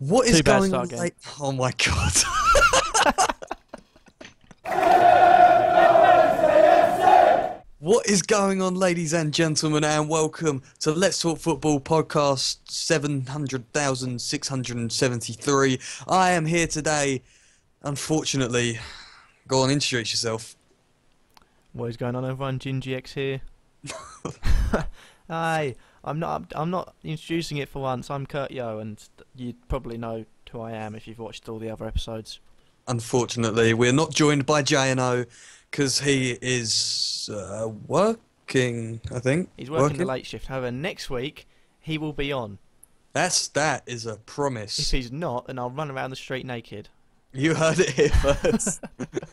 What is Too going on? game. Late? Oh my god. What is going on, ladies and gentlemen, and welcome to Let's Talk Football podcast 700,673. I am here today, unfortunately. Go on, introduce yourself. What is going on, everyone? GINGIEx here. Hi, I'm not. I'm not introducing it for once. I'm Kurt Yo, and you probably know who I am if you've watched all the other episodes. Unfortunately, we're not joined by J&O because he is uh, working, I think. He's working, the late shift. However, next week he will be on. That's, that is a promise. If he's not, then I'll run around the street naked. You heard it here first.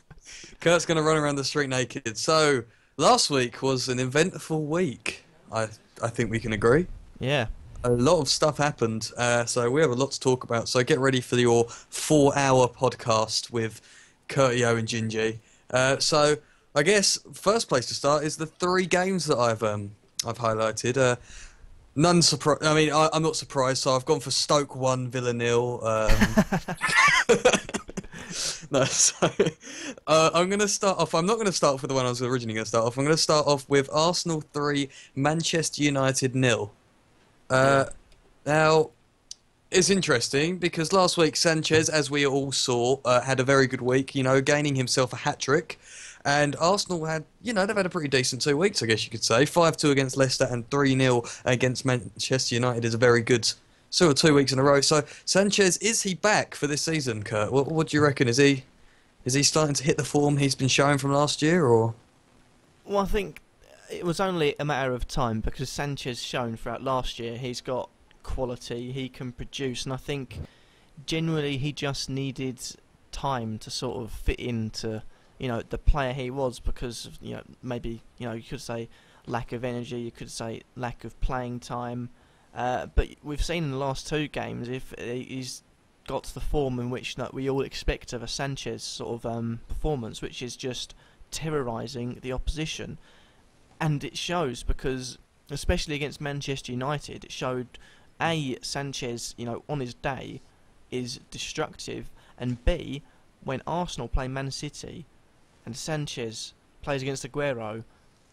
Kurt's going to run around the street naked. So, last week was an eventful week. I I think we can agree. Yeah. A lot of stuff happened, uh, so we have a lot to talk about. So get ready for your four-hour podcast with Kurtio and Gingy. Uh, so I guess first place to start is the three games that I've um I've highlighted. Uh, none surprise. I mean, I, I'm not surprised. So I've gone for Stoke one, Villa nil. Um, no, so uh, I'm going to start off. I'm not going to start off with the one I was originally going to start off. I'm going to start off with Arsenal three, Manchester United nil. Uh, Now, it's interesting because last week Sanchez, as we all saw, uh, had a very good week. You know, gaining himself a hat trick. And Arsenal had, you know, they've had a pretty decent two weeks, I guess you could say. 5 2 against Leicester and 3 0 against Manchester United is a very good sort of two weeks in a row. So, Sanchez, is he back for this season, Kurt? What, what do you reckon? Is he is he starting to hit the form he's been showing from last year, or? Well, I think it was only a matter of time because Sanchez shown throughout last year he's got quality, he can produce, and I think generally he just needed time to sort of fit into you know the player he was because you know maybe you know you could say lack of energy, you could say lack of playing time, uh, but we've seen in the last two games if he's got to the form in which that we all expect of a Sanchez sort of um, performance, which is just terrorising the opposition. And it shows because, especially against Manchester United, it showed A, Sanchez, you know, on his day is destructive, and B, when Arsenal play Man City and Sanchez plays against Aguero,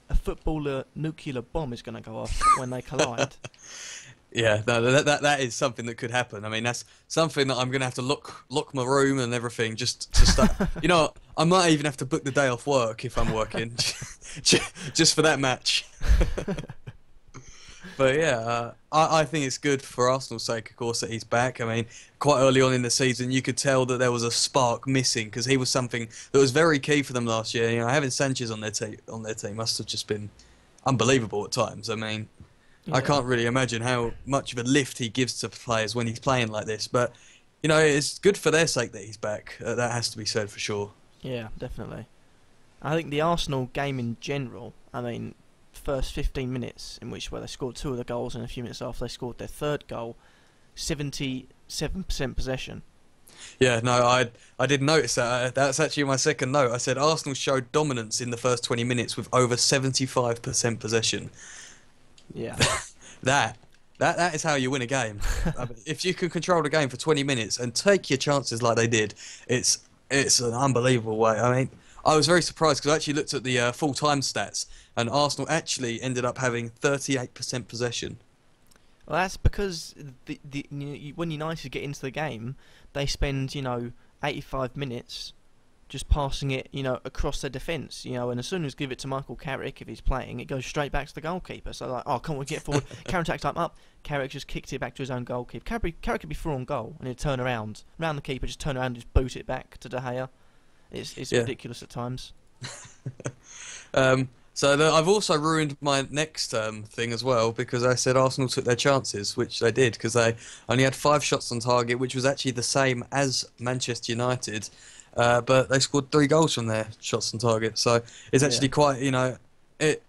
a footballer nuclear bomb is going to go off when they collide. Yeah, no, that, that that is something that could happen. I mean, that's something that I'm gonna have to lock lock my room and everything just to start. you know, I might even have to book the day off work if I'm working, just for that match. but yeah, uh, I, I think it's good for Arsenal's sake, of course, that he's back. I mean, quite early on in the season, you could tell that there was a spark missing because he was something that was very key for them last year. You know, having Sanchez on their team on their team must have just been unbelievable at times. I mean. I can't really imagine how much of a lift he gives to players when he's playing like this. But you know, it's good for their sake that he's back. Uh, that has to be said for sure. Yeah, definitely. I think the Arsenal game in general, I mean, first 15 minutes in which where they scored two of the goals and a few minutes after they scored their third goal, 77% possession. Yeah, no, I I did notice that. Uh, that's actually my second note. I said Arsenal showed dominance in the first 20 minutes with over 75% possession. Yeah. That that that is how you win a game. If you can control the game for 20 minutes and take your chances like they did, it's it's an unbelievable way. I mean, I was very surprised because I actually looked at the uh, full time stats, and Arsenal actually ended up having 38% possession. Well, that's because the, the when United get into the game, they spend you know 85 minutes just passing it you know across their defence. You know, and as soon as give it to Michael Carrick if he's playing, it goes straight back to the goalkeeper. So like, oh on, we get forward, counter attack time up. Carrick just kicked it back to his own goalkeeper. Carrick, Carrick could be through on goal and he'd turn around, round the keeper, just turn around, and just boot it back to De Gea. It's it's Yeah. ridiculous at times. Um, so the, I've also ruined my next um, thing as well because I said Arsenal took their chances, which they did because they only had five shots on target, which was actually the same as Manchester United, uh, but they scored three goals from their shots on target. So it's actually Yeah. quite, you know, it,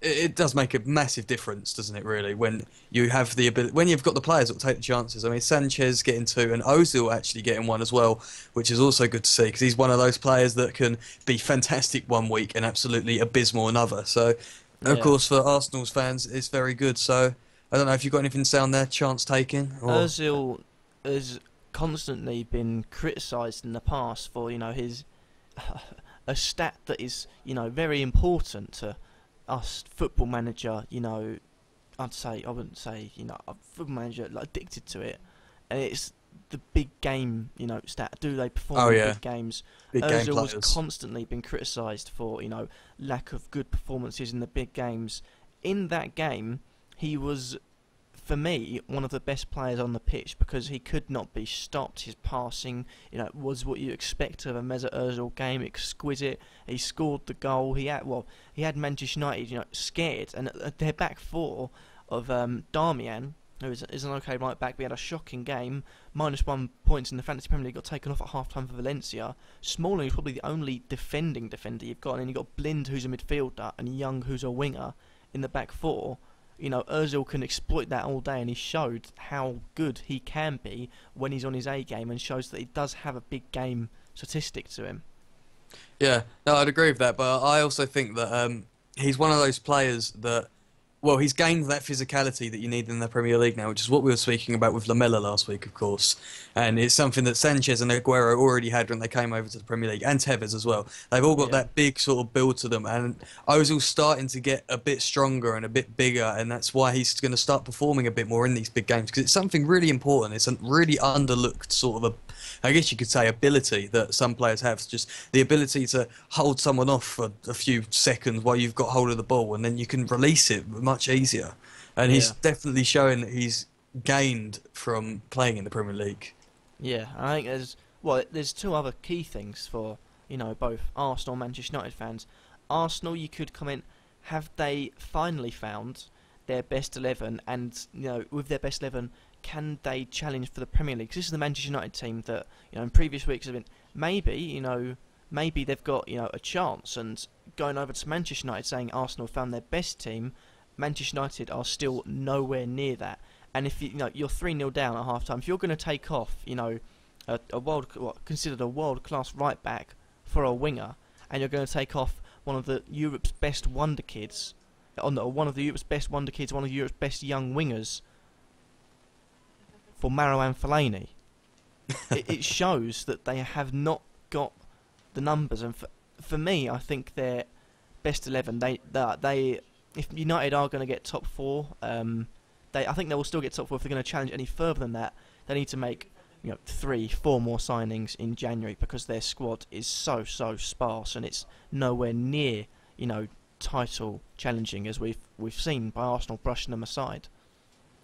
it it does make a massive difference, doesn't it? Really, when you have the ability, when you've got the players that will take the chances. I mean, Sanchez getting two and Ozil actually getting one as well, which is also good to see because he's one of those players that can be fantastic one week and absolutely abysmal another. So, of course, for Arsenal's fans, it's very good. So, I don't know if you've got anything to say on their chance taking. Or... Ozil is constantly been criticised in the past for you know his a stat that is you know very important to us football manager. You know, I'd say I wouldn't say you know a football manager like addicted to it, and it's the big game you know stat. Do they perform Oh, in yeah. big games? Big game Ozil was players. constantly been criticised for you know lack of good performances in the big games. In that game, he was, for me, one of the best players on the pitch because he could not be stopped. His passing, you know, was what you expect of a Mesut Ozil game, exquisite. He scored the goal. He had well, he had Manchester United, you know, scared, and uh, their back four of um, Darmian. Who is, is an okay right back? We had a shocking game. Minus one points in the Fantasy Premier League. Got taken off at half time for Valencia. Smalling is probably the only defending defender you've got, and then you've got Blind, who's a midfielder, and Young, who's a winger, in the back four. You know, Ozil can exploit that all day, and he showed how good he can be when he's on his A game, and shows that he does have a big game statistic to him. Yeah, no, I'd agree with that, but I also think that um, he's one of those players that, well, he's gained that physicality that you need in the Premier League now, which is what we were speaking about with Lamela last week, of course, and it's something that Sanchez and Aguero already had when they came over to the Premier League, and Tevez as well. They've all got Yeah. that big sort of build to them, and Ozil's starting to get a bit stronger and a bit bigger, and that's why he's going to start performing a bit more in these big games because it's something really important. It's a really underlooked sort of a I guess you could say ability that some players have. Just the ability to hold someone off for a few seconds while you've got hold of the ball, and then you can release it much easier. And he's Yeah. definitely showing that he's gained from playing in the Premier League. Yeah, I think there's well, there's two other key things for you know both Arsenal and Manchester United fans. Arsenal, you could comment, have they finally found their best eleven, and you know with their best eleven, can they challenge for the Premier League? 'Cause this is the Manchester United team that you know in previous weeks have been maybe you know maybe they've got you know a chance, and going over to Manchester United saying Arsenal found their best team, Manchester United are still nowhere near that. And if you, you know you're three 0 down at half time, if you're going to take off, you know, a, a world what, considered a world class right back for a winger, and you're going to take off one of the Europe's best wonder kids, on the, one of the Europe's best wonder kids, one of Europe's best young wingers, for Marouane Fellaini, it, it shows that they have not got the numbers. And for, for me, I think their best eleven, they they, they if United are going to get top four, um, they I think they will still get top four if they're going to challenge any further than that. They need to make you know three, four more signings in January because their squad is so so sparse and it's nowhere near you know title challenging as we've we've seen by Arsenal brushing them aside.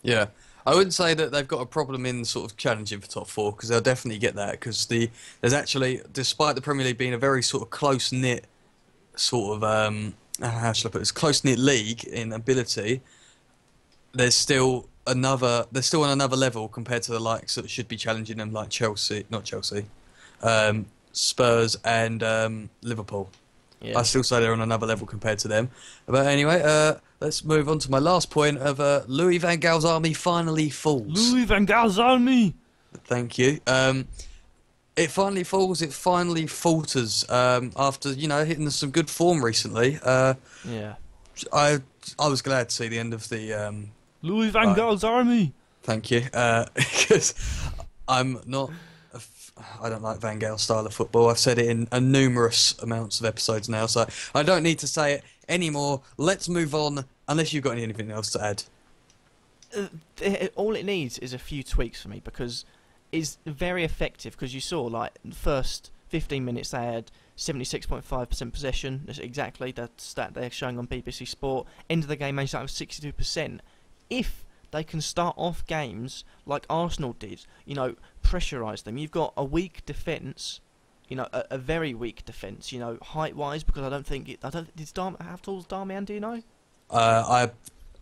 Yeah, I wouldn't say that they've got a problem in sort of challenging for top four because they'll definitely get that because the there's actually, despite the Premier League being a very sort of close knit, sort of um, how should I put this, close knit league in ability, there's still another there's still on another level compared to the likes that should be challenging them like Chelsea, not Chelsea, um, Spurs and um, Liverpool. Yeah. I still say they're on another level compared to them. But anyway, uh, let's move on to my last point of uh, Louis Van Gaal's army finally falls. Louis van Gaal's army. Thank you. Um, it finally falls. It finally falters um, after you know hitting some good form recently. Uh, Yeah. I I was glad to see the end of the. Um, Louis van Right. Gaal's army. thank you, because I'm not. a f- I don't like Van Gaal style of football. I've said it in a numerous amounts of episodes now, so I don't need to say it anymore. Let's move on. Unless you've got anything else to add. uh, th- all it needs is a few tweaks for me because it's very effective because you saw like the first 15 minutes they had 76.5% possession. That's exactly the stat they're showing on BBC Sport. End of the game they United with 62% if they can start off games like Arsenal did you know pressurise them. You've got a weak defence you know a, a very weak defence you know height wise because I don't think it, I don't did Darm, have tall is Darmian do you know Uh,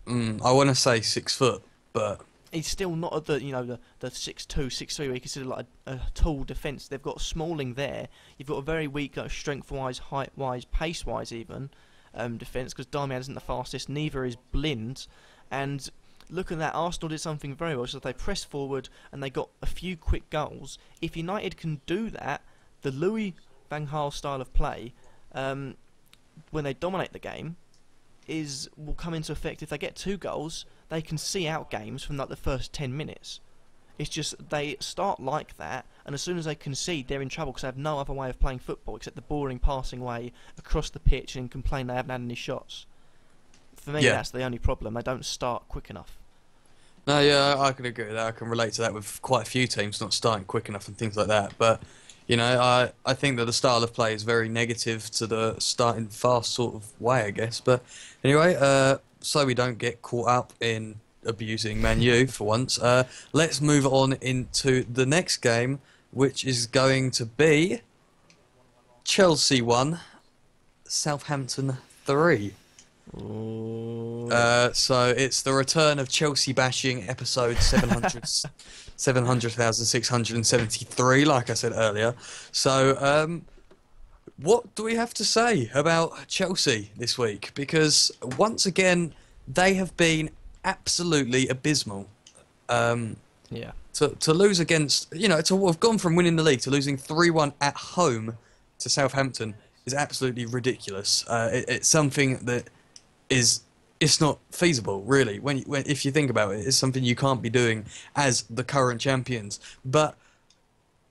I mm, I want to say six foot, but he's still not at the you know the the six two six three where you consider like a, a tall defence. They've got Smalling there. You've got a very weak uh, strength wise, height wise, pace wise even um, defence because Darmian isn't the fastest. Neither is Blind. And look at that, Arsenal did something very well. So they pressed forward and they got a few quick goals. If United can do that, the Louis Van Gaal style of play, um, when they dominate the game, is will come into effect if they get two goals they can see out games from like the first 10 minutes It's just they start like that, and as soon as they concede, they're in trouble because they have no other way of playing football except the boring passing way across the pitch and complain they haven't had any shots. For me, Yeah. that's the only problem. They don't start quick enough. No, yeah, I can agree with that. I can relate to that with quite a few teams not starting quick enough and things like that. But you know, I I think that the style of play is very negative to the starting fast sort of way, I guess. But anyway, uh, so we don't get caught up in abusing Man U for once. Uh, let's move on into the next game, which is going to be Chelsea one, Southampton three. Uh, so it's the return of Chelsea bashing episode 700 700,673, like I said earlier. So, um, what do we have to say about Chelsea this week? Because once again, they have been absolutely abysmal. Um, yeah. to, to lose against, you know, to have gone from winning the league to losing 3 1 at home to Southampton is absolutely ridiculous. Uh, it, it's something that is. It's not feasible, really. When, when if you think about it, it's something you can't be doing as the current champions. But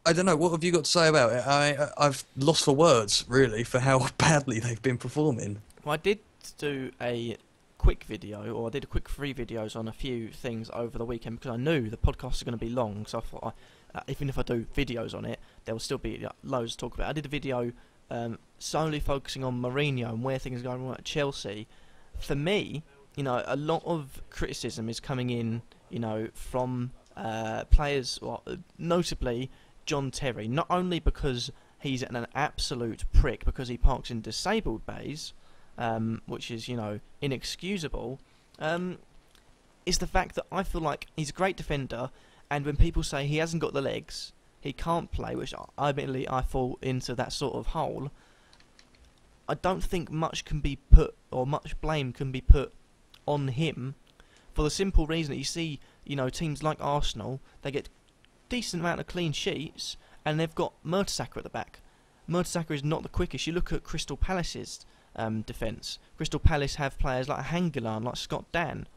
I don't know. What have you got to say about it? I I've lost for words, really, for how badly they've been performing. Well, I did do a quick video, or I did a quick three videos on a few things over the weekend because I knew the podcasts are going to be long. So I thought, I, uh, even if I do videos on it, there will still be uh, loads to talk about. I did a video um, solely focusing on Mourinho and where things are going at Chelsea. For me, you know, a lot of criticism is coming in, you know, from uh, players, well, notably John Terry. Not only because he's an, an absolute prick because he parks in disabled bays, um, which is you know inexcusable, um, is the fact that I feel like he's a great defender, and when people say he hasn't got the legs, he can't play, which I admittedly I fall into that sort of hole. I don't think much can be put or much blame can be put on him, for the simple reason that you see, you know, teams like Arsenal, they get decent amount of clean sheets, and they've got Mertesacker at the back. Mertesacker is not the quickest. You look at Crystal Palace's um, defence. Crystal Palace have players like Hangeland, like Scott Dann.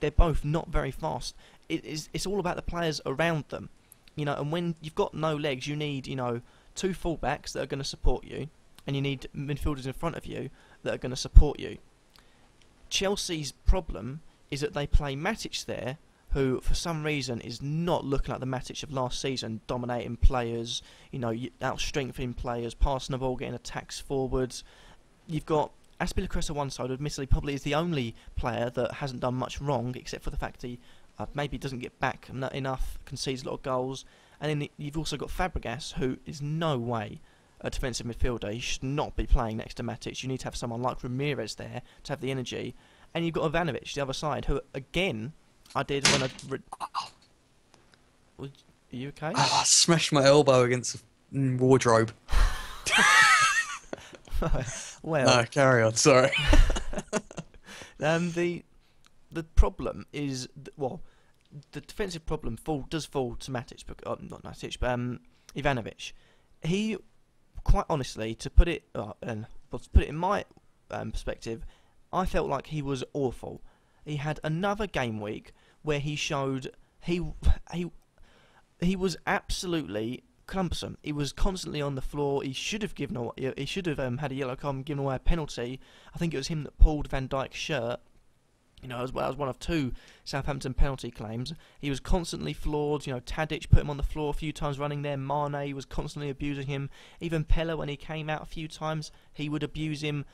They're both not very fast. It is. It's all about the players around them, you know. And when you've got no legs, you need, you know, two fullbacks that are going to support you, and you need midfielders in front of you that are going to support you. Chelsea's problem is that they play Matic there, who for some reason is not looking like the Matic of last season, dominating players, you know, out strengthening players, passing the ball, getting attacks forwards. You've got Azpilicueta one side, admittedly, probably is the only player that hasn't done much wrong, except for the fact he uh, maybe doesn't get back enough, concedes a lot of goals. And then you've also got Fabregas, who is no way a defensive midfielder. He should not be playing next to Matic. You need to have someone like Ramires there to have the energy. And you've got Ivanovic, the other side, who, again, I did when I. Re- Are you okay? Oh, I smashed my elbow against the mm, wardrobe. well, No, carry on. Sorry. Um, the the problem is well, the defensive problem fall does fall to Matic, uh, not Matic, but um, Ivanovic. He, quite honestly, to put it uh, and to put it in my um, perspective, I felt like he was awful. He had another game week where he showed he he he was absolutely cumbersome. He was constantly on the floor. He should have given away, he should have um, had a yellow card given away a penalty. I think it was him that pulled Van Dijk's shirt. You know, as well as one of two Southampton penalty claims. He was constantly flawed. You know, Tadic put him on the floor a few times running there. Mane was constantly abusing him. Even Pellè, when he came out a few times, he would abuse him.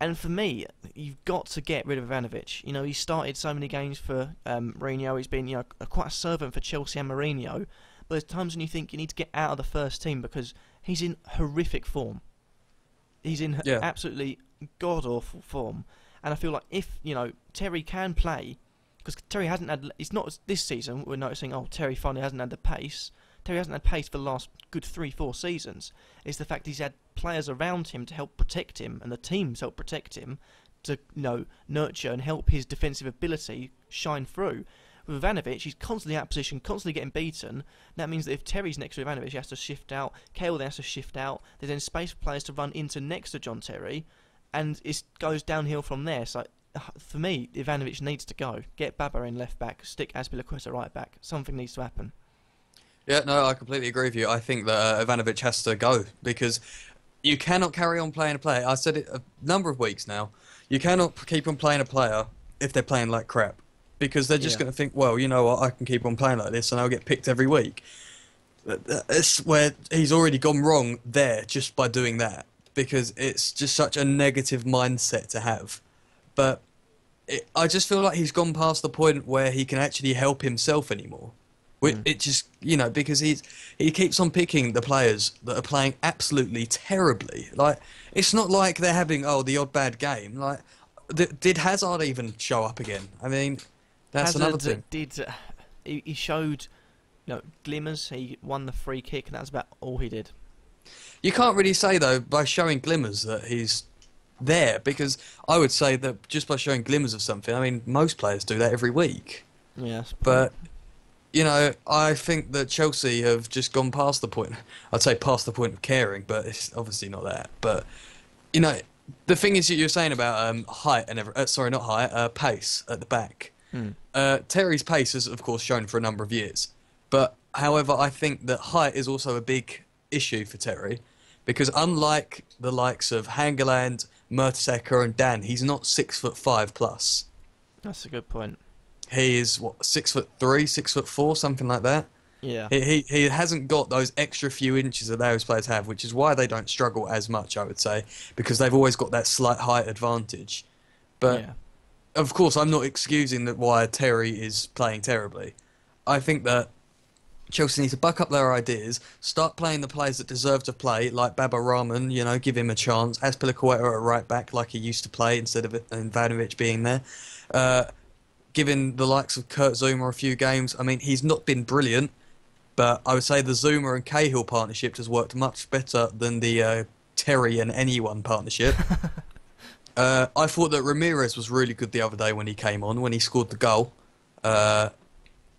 And for me, you've got to get rid of Ivanovic. You know, he started so many games for um, Mourinho. He's been, you know, quite a servant for Chelsea and Mourinho. But there's times when you think you need to get out of the first team because he's in horrific form. He's in Yeah. absolutely god awful form. And I feel like if you know Terry can play, because Terry hasn't had. It's not this season. We're noticing. Oh, Terry finally hasn't had the pace. Terry hasn't had pace for the last good three, four seasons. It's the fact he's had players around him to help protect him, and the teams help protect him to you know nurture and help his defensive ability shine through. With Ivanovic, he's constantly out of position, constantly getting beaten. That means that if Terry's next to Ivanovic, he has to shift out. Cahill then has to shift out. There's then space for players to run into next to John Terry, and it goes downhill from there. So for me, Ivanovic needs to go. Get Baba in left back, stick Azpilicueta right back. Something needs to happen. Yeah, no, I completely agree with you. I think that uh, Ivanovic has to go because you cannot carry on playing a player. I said it a number of weeks now. You cannot keep on playing a player if they're playing like crap because they're just Yeah. going to think, well, you know what, I can keep on playing like this and I'll get picked every week. It's where he's already gone wrong there just by doing that because it's just such a negative mindset to have. But it, I just feel like he's gone past the point where he can actually help himself anymore. It, Mm. it just you know because he's he keeps on picking the players that are playing absolutely terribly. Like it's not like they're having oh the odd bad game. Like th- did Hazard even show up again? I mean, that's Hazard another thing. Did uh, he, he showed, you know, glimmers. He won the free kick, and that's about all he did. You can't really say though by showing glimmers that he's there because I would say that just by showing glimmers of something. I mean, most players do that every week. Yes, But you know, I think that Chelsea have just gone past the point. I'd say past the point of caring, but it's obviously not that. But you know, the thing is that you're saying about um, height and every, uh, sorry, not height, uh, pace at the back. Hmm. Uh, Terry's pace has, of course, shown for a number of years. But however, I think that height is also a big issue for Terry because unlike the likes of Hangeland, Mertesacker, and Dann, he's not six foot five plus. that's a good point. He is what six foot three, six foot four, something like that. Yeah, He, he he hasn't got those extra few inches that those players have, which is why they don't struggle as much. I would say because they've always got that slight height advantage. But yeah, of course, I'm not excusing that why Terry is playing terribly. I think that Chelsea need to buck up their ideas, start playing the players that deserve to play, like Baba Rahman, you know, give him a chance. Azpilicueta at right back, like he used to play, instead of Ivanovic being there. Uh, giving the likes of Kurt Zouma a few games. I mean, he's not been brilliant, but I would say the Zouma and Cahill partnership has worked much better than the uh, Terry and anyone partnership. uh, I thought that Ramires was really good the other day when he came on, when he scored the goal uh,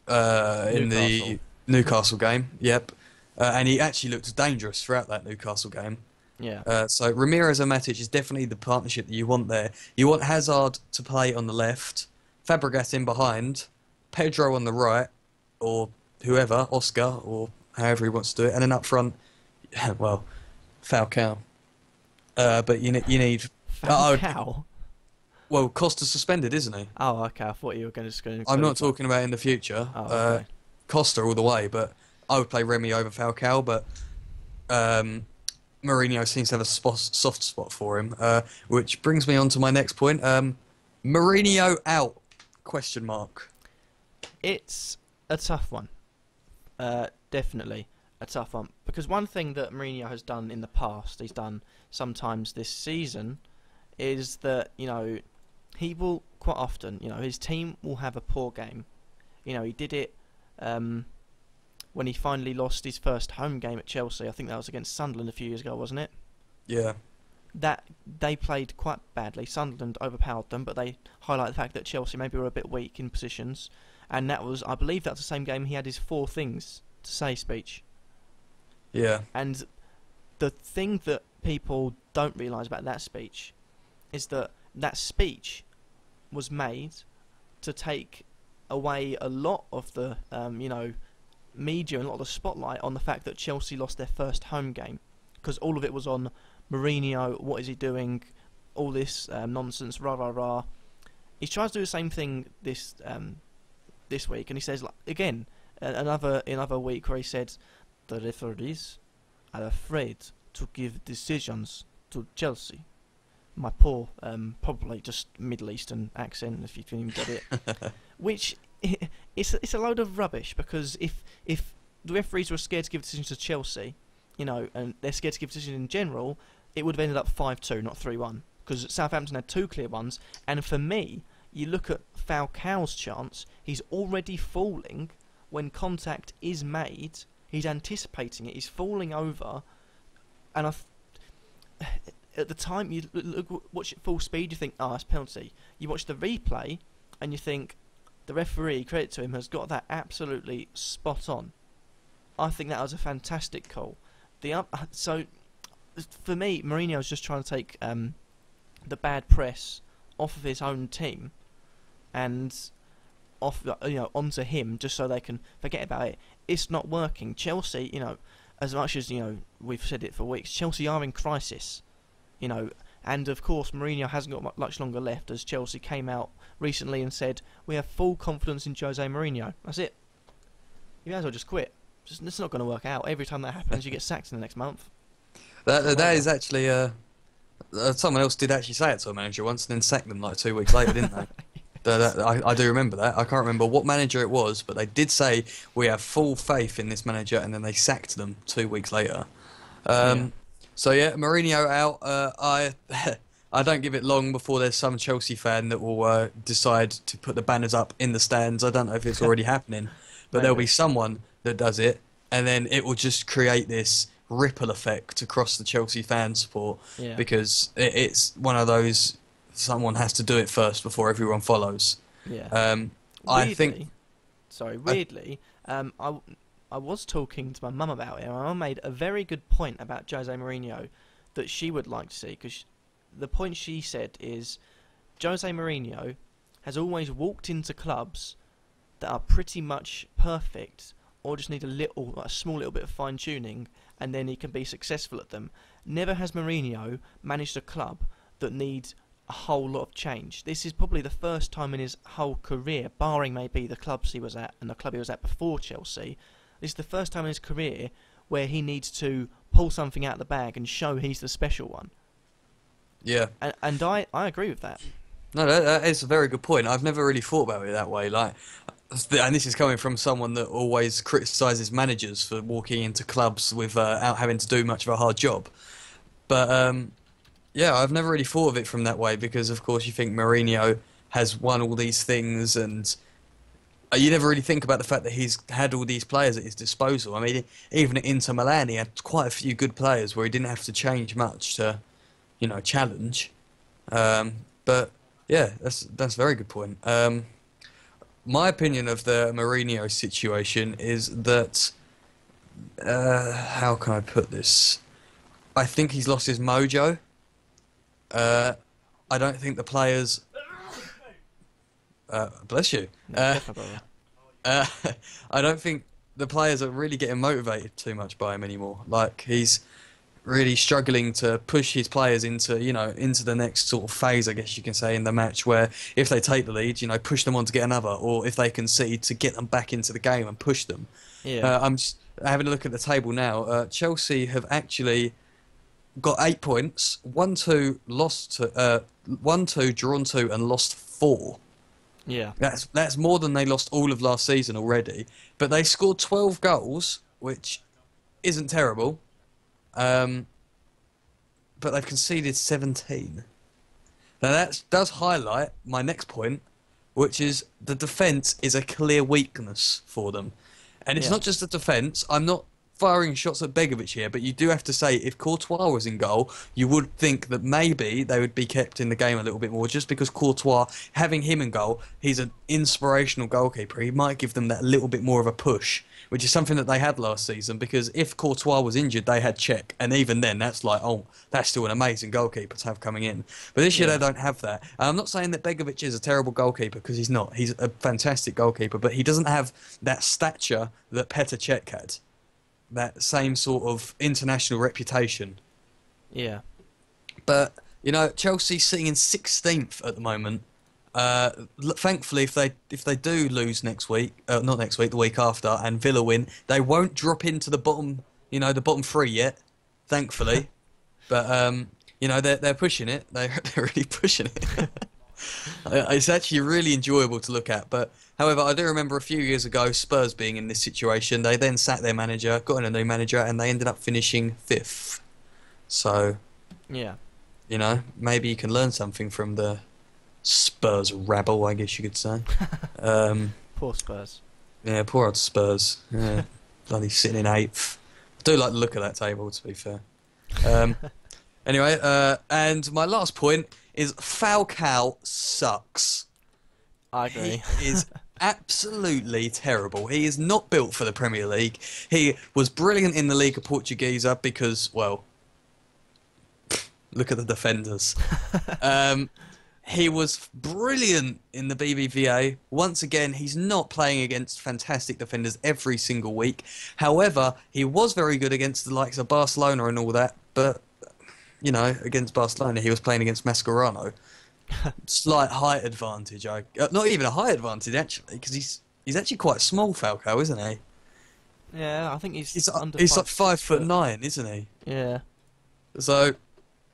uh, in the Newcastle. Game. Yep. Uh, and he actually looked dangerous throughout that Newcastle game. yeah, Uh, so Ramires and Matic is definitely the partnership that you want there. You want Hazard to play on the left, Fabregas in behind, Pedro on the right, or whoever, Oscar, or however he wants to do it, and then up front, well, Falcao. Uh, but you, ne- you need Oh, Falcao. well, Costa's suspended, isn't he? Oh, okay. I thought you were going to just go. I'm not talking about in the future. Oh, uh, okay. Costa all the way, but I would play Remy over Falcao, but um, Mourinho seems to have a soft spot for him, uh, which brings me on to my next point. Um, Mourinho out? Question mark. It's a tough one. Uh, definitely a tough one because one thing that Mourinho has done in the past, he's done sometimes this season, is that you know he will quite often, you know, his team will have a poor game. You know, he did it um, when he finally lost his first home game at Chelsea. I think that was against Sunderland a few years ago, wasn't it? Yeah, that they played quite badly. Sunderland overpowered them, but they highlight the fact that Chelsea maybe were a bit weak in positions. And that was, I believe, that's the same game he had his four things to say speech. yeah, And the thing that people don't realise about that speech is that that speech was made to take away a lot of the, um, you know, media and a lot of the spotlight on the fact that Chelsea lost their first home game. Because all of it was on Mourinho, what is he doing, all this um, nonsense, rah rah rah. He tries to do the same thing this um, this week, and he says like, again another another week where he said the referees are afraid to give decisions to Chelsea. My poor, um, probably just Middle Eastern accent, if you can even get it. Which it's it's a load of rubbish because if if the referees were scared to give decisions to Chelsea, you know, and they're scared to give decisions in general, it would have ended up five two, not three one. Because Southampton had two clear ones, and for me, you look at Falcao's chance, he's already falling when contact is made. He's anticipating it. He's falling over, and I. At the time, you look, watch it full speed. You think, "Oh, it's penalty." You watch the replay, and you think, the referee, credit to him, has got that absolutely spot on. I think that was a fantastic call. The so for me, Mourinho's just trying to take um, the bad press off of his own team and off you know onto him just so they can forget about it. It's not working. Chelsea, you know, as much as you know we've said it for weeks, Chelsea are in crisis. You know, and of course Mourinho hasn't got much longer left as Chelsea came out recently and said we have full confidence in Jose Mourinho. That's it. You may as well just quit. Just, it's not going to work out. Every time that happens, you get sacked in the next month. That that is actually uh, uh, someone else did actually say it to a manager once and then sacked them like two weeks later, didn't they? That, that, I, I do remember that. I can't remember what manager it was, but they did say we have full faith in this manager, and then they sacked them two weeks later. Um, Yeah. So yeah, Mourinho out. Uh, I I don't give it long before there's some Chelsea fan that will uh, decide to put the banners up in the stands. I don't know if it's already happening, but there'll be someone that does it, and then it will just create this ripple effect across the Chelsea fan support Yeah. because it, it's one of those someone has to do it first before everyone follows. yeah. Um, I think Sorry, weirdly, um, I, I was talking to my mum about it, and my mum made a very good point about Jose Mourinho that she would like to see, because the point she said is Jose Mourinho has always walked into clubs that are pretty much perfect, or just need a little, a small little bit of fine tuning, and then he can be successful at them. Never has Mourinho managed a club that needs a whole lot of change. This is probably the first time in his whole career, barring maybe the clubs he was at and the club he was at before Chelsea, this is the first time in his career where he needs to pull something out of the bag and show he's the special one. Yeah, And, and I, I agree with that. no, that, that is a very good point. I've never really thought about it that way. Like, and this is coming from someone that always criticises managers for walking into clubs without having to do much of a hard job. But um, yeah, I've never really thought of it from that way because, of course, you think Mourinho has won all these things and uh, you never really think about the fact that he's had all these players at his disposal. I mean, even at Inter Milan, he had quite a few good players where he didn't have to change much to, you know, challenge. Um, but yeah, that's that's a very good point. Um, my opinion of the Mourinho situation is that uh, how can I put this? I think he's lost his mojo. Uh, I don't think the players. Uh, bless you. Uh, uh, I don't think the players are really getting motivated too much by him anymore. Like he's really struggling to push his players into you know into the next sort of phase, I guess you can say, in the match where if they take the lead, you know, push them on to get another, or if they concede, to get them back into the game and push them. Yeah. Uh, I'm having a look at the table now. Uh, Chelsea have actually got eight points, one two lost to uh, one two drawn two and lost four. yeah. That's that's more than they lost all of last season already. But they scored 12 goals, which isn't terrible. Um, but they've conceded 17. Now that does highlight my next point, which is the defence is a clear weakness for them. And it's Yeah. not just the defence. I'm not firing shots at Begovic here, but you do have to say if Courtois was in goal, you would think that maybe they would be kept in the game a little bit more. Just because Courtois, having him in goal, he's an inspirational goalkeeper. He might give them that little bit more of a push, which is something that they had last season. Because if Courtois was injured, they had Cech, and even then, that's like, oh, that's still an amazing goalkeeper to have coming in. But this year Yeah. they don't have that. And I'm not saying that Begovic is a terrible goalkeeper because he's not. He's a fantastic goalkeeper, but he doesn't have that stature that Petr Cech had that same sort of international reputation. Yeah. But you know, Chelsea sitting in 16th at the moment. Uh, thankfully, if they if they do lose next week, uh, not next week, the week after, and Villa win, they won't drop into the bottom. You know, the bottom three yet. Thankfully, but um, you know they're they're pushing it. They're they're really pushing it. It's actually really enjoyable to look at. But however, I do remember a few years ago Spurs being in this situation. They then sacked their manager, got in a new manager, and they ended up finishing fifth. So Yeah. you know, maybe you can learn something from the Spurs rabble, I guess you could say. um, Poor Spurs. yeah, poor old Spurs. Yeah, bloody sitting in eighth. I do like the look of that table, to be fair. Um, anyway, uh, and my last point is Falcao sucks. I agree. He is absolutely terrible. He is not built for the Premier League. He was brilliant in the Liga Portuguesa because, well, look at the defenders. um, he was brilliant in the BBVA. Once again, he's not playing against fantastic defenders every single week. However, he was very good against the likes of Barcelona and all that. But you know, against Barcelona, he was playing against Mascherano. Slight height advantage. I uh, not even a height advantage actually, because he's he's actually quite small, Falcao, isn't he? Yeah, I think he's He's under he's five, like five six foot nine, isn't he? Yeah, So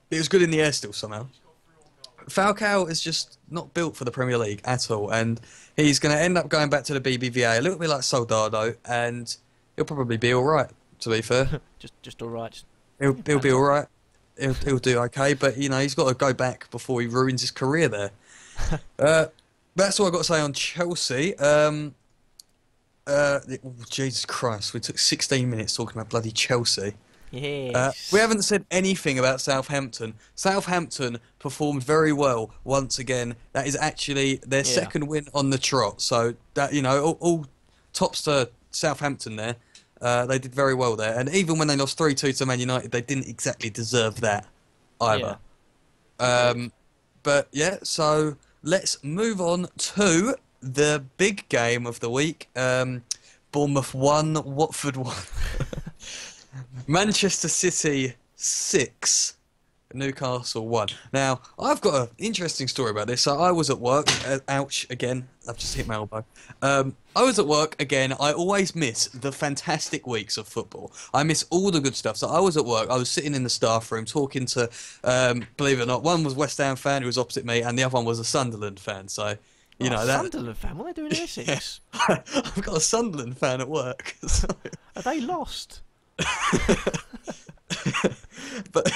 he was good in the air still somehow. Falcao is just not built for the Premier League at all, and he's going to end up going back to the BBVA a little bit like Soldado, and he'll probably be all right. To be fair, just just all right. he'll he'll be all right. He'll he'll do okay, but you know he's got to go back before he ruins his career there. uh, that's all I've got to say on Chelsea. Um, uh, oh, Jesus Christ, we took 16 minutes talking about bloody Chelsea. Yes. Uh, we haven't said anything about Southampton. Southampton performed very well once again. That is actually their Yeah. second win on the trot. So that you know, all, all tops to Southampton there. Uh, they did very well there, and even when they lost three two to Man United, they didn't exactly deserve that either. Um, but yeah, so let's move on to the big game of the week. Um, Bournemouth one, Watford one. Manchester City six, Newcastle won. Now I've got an interesting story about this. So I was at work. Uh, ouch! Again, I've just hit my elbow. Um, I was at work again. I always miss the fantastic weeks of football. I miss all the good stuff. So I was at work. I was sitting in the staff room talking to, um, believe it or not, one was West Ham fan who was opposite me, and the other one was a Sunderland fan. So. You Oh, know that Sunderland fan. What are they doing in Essex? I've got a Sunderland fan at work. So. Are they lost? but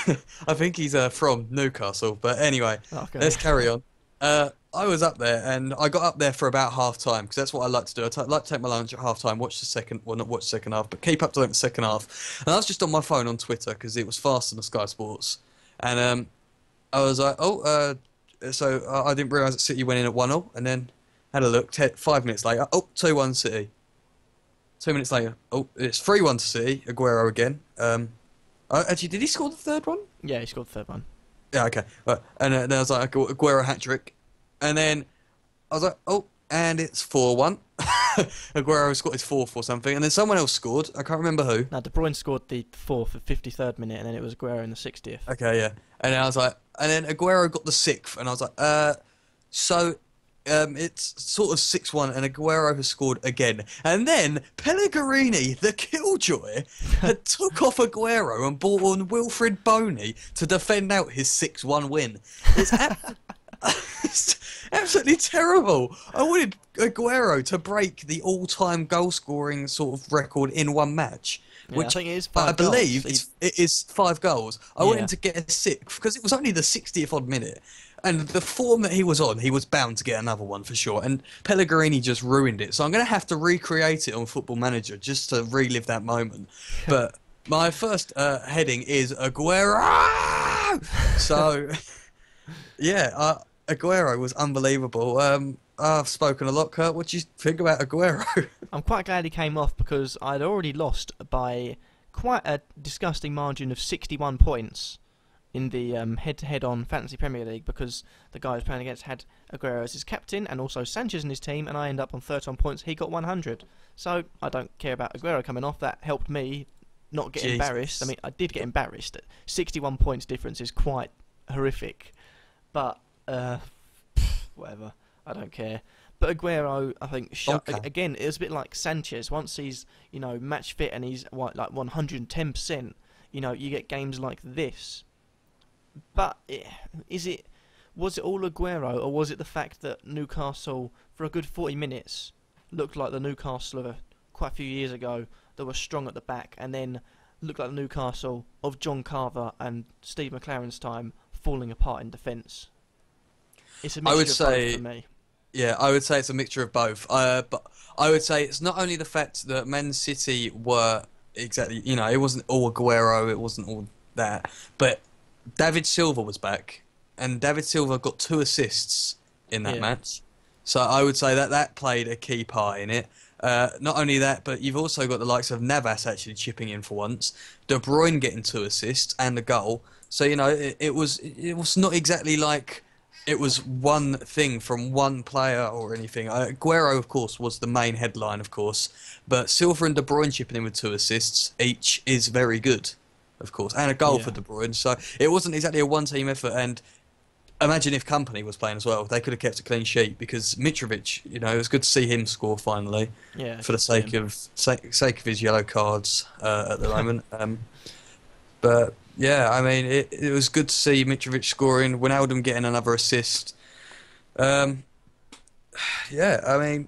I think he's uh, from Newcastle. But anyway, Okay. let's carry on. Uh, I was up there and I got up there for about half time because that's what I like to do. I t- like to take my lunch at half time, watch the second, well, not watch the second half, but keep up to date the second half. And I was just on my phone on Twitter because it was faster than Sky Sports. And um, I was like, oh, uh, so I I didn't realise that City went in at 1 0 and then had a look. Five minutes later, oh, 2 1 City. Two minutes later, oh, it's 3 1 to City. Aguero again. Um, uh, actually, did he score the third one? Yeah, he scored the third one. Yeah, okay. Right. And uh, then I was like, Aguero hat trick. And then I was like, oh, and it's 4 1. Aguero scored his fourth or something. And then someone else scored. I can't remember who. Now, De Bruyne scored the fourth at 53rd minute, and then it was Aguero in the 60th. Okay, yeah. And then I was like, and then Aguero got the sixth. And I was like, uh, so. Um, it's sort of 6 1, and Aguero has scored again. And then Pellegrini, the killjoy, had took off Aguero and brought on Wilfried Bony to defend out his 6 1 win. It's, ab- it's absolutely terrible. I wanted Aguero to break the all time goal scoring sort of record in one match. Yeah, which I think it is I five goals. believe He- it's, it is five goals. I want him to get a sixth because it was only the 60th odd minute. And the form that he was on, he was bound to get another one for sure. And Pellegrini just ruined it. So I'm going to have to recreate it on Football Manager just to relive that moment. but my first uh, heading is Aguero! So, yeah, uh, Aguero was unbelievable. Um, I've spoken a lot, Kurt. What do you think about Aguero? I'm quite glad he came off because I'd already lost by quite a disgusting margin of 61 points in the um, head-to-head on Fantasy Premier League because the guy I was playing against had Aguero as his captain and also Sanchez in his team, and I end up on 13 points. He got 100, so I don't care about Aguero coming off. That helped me not get Jesus. embarrassed. I mean, I did get embarrassed. 61 points difference is quite horrific, but uh, whatever. I don't care. But Aguero, I think, Okay. again, it was a bit like Sanchez. Once he's, you know, match fit and he's like 110%, you know, you get games like this. But eh, is it, was it all Aguero, or was it the fact that Newcastle, for a good 40 minutes, looked like the Newcastle of a, quite a few years ago that was strong at the back, and then looked like the Newcastle of John Carver and Steve McClaren's time falling apart in defence? It's a I would mixture of both say- for me. Yeah, I would say it's a mixture of both. Uh, but I would say it's not only the fact that Man City were exactly, you know, it wasn't all Aguero, it wasn't all that, but David Silva was back, and David Silva got two assists in that Yeah. match. So I would say that that played a key part in it. Uh, not only that, but you've also got the likes of Navas actually chipping in for once, De Bruyne getting two assists and a goal. So you know it, it was it was not exactly like it was one thing from one player or anything. Uh, Aguero, of course, was the main headline, of course, but Silva and De Bruyne chipping in with two assists each is very good, of course, and a goal Yeah. for De Bruyne. So it wasn't exactly a one-team effort. And imagine if Kompany was playing as well, they could have kept a clean sheet because Mitrovic, you know, it was good to see him score finally Yeah. for the sake of sake, sake of his yellow cards uh, at the moment. Um, but yeah, I mean, it, it was good to see Mitrovic scoring, Wijnaldum getting another assist. Um, yeah, I mean,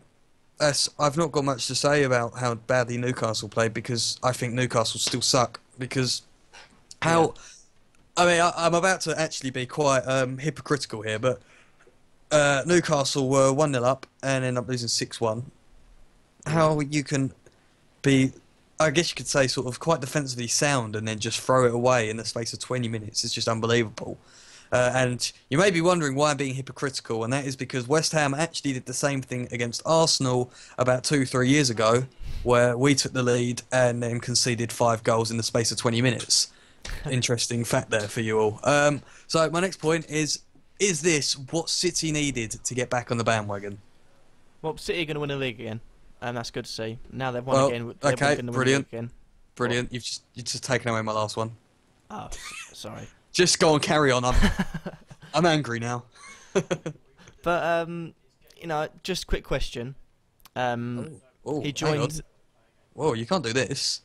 I've not got much to say about how badly Newcastle played because I think Newcastle still suck because how. I mean, I, I'm about to actually be quite um, hypocritical here, but uh, Newcastle were 1 0 up and end up losing 6 1 how you can be I guess you could say sort of quite defensively sound and then just throw it away in the space of 20 minutes is just unbelievable. Uh, and you may be wondering why I'm being hypocritical, and that is because West Ham actually did the same thing against Arsenal about two, three years ago, where we took the lead and then conceded five goals in the space of 20 minutes. Interesting fact there for you all. Um, so my next point is: Is this what City needed to get back on the bandwagon? Well, City are going to win the league again, and that's good to see. Now they've won Well, again. They're okay, brilliant. again. Brilliant! You've just you've just taken away my last one. Oh, sorry. Just go and carry on. I'm I'm angry now. But um, you know, just quick question. Um, Oh, he joined. Whoa, you can't do this.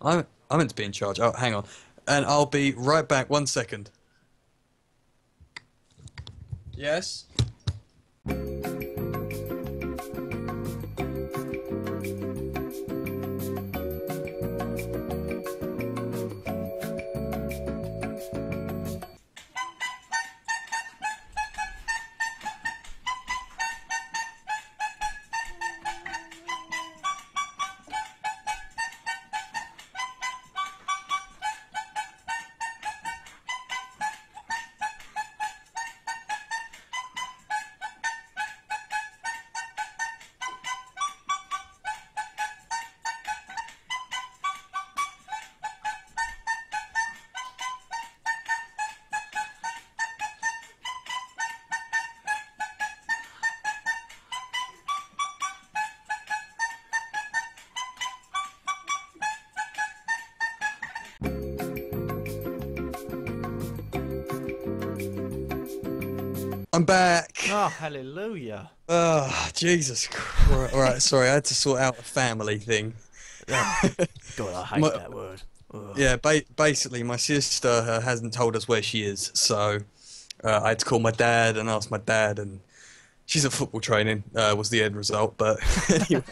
I'm I'm meant to be in charge. Oh, hang on, and I'll be right back. One second. Yes. Hallelujah! Oh, Jesus Christ. All right, sorry, I had to sort out a family thing. God, I hate My- that word. Ugh. Yeah, ba- basically, my sister uh, hasn't told us where she is, so uh, I had to call my dad and ask my dad, and she's at football training. Uh, was the end result, but anyway,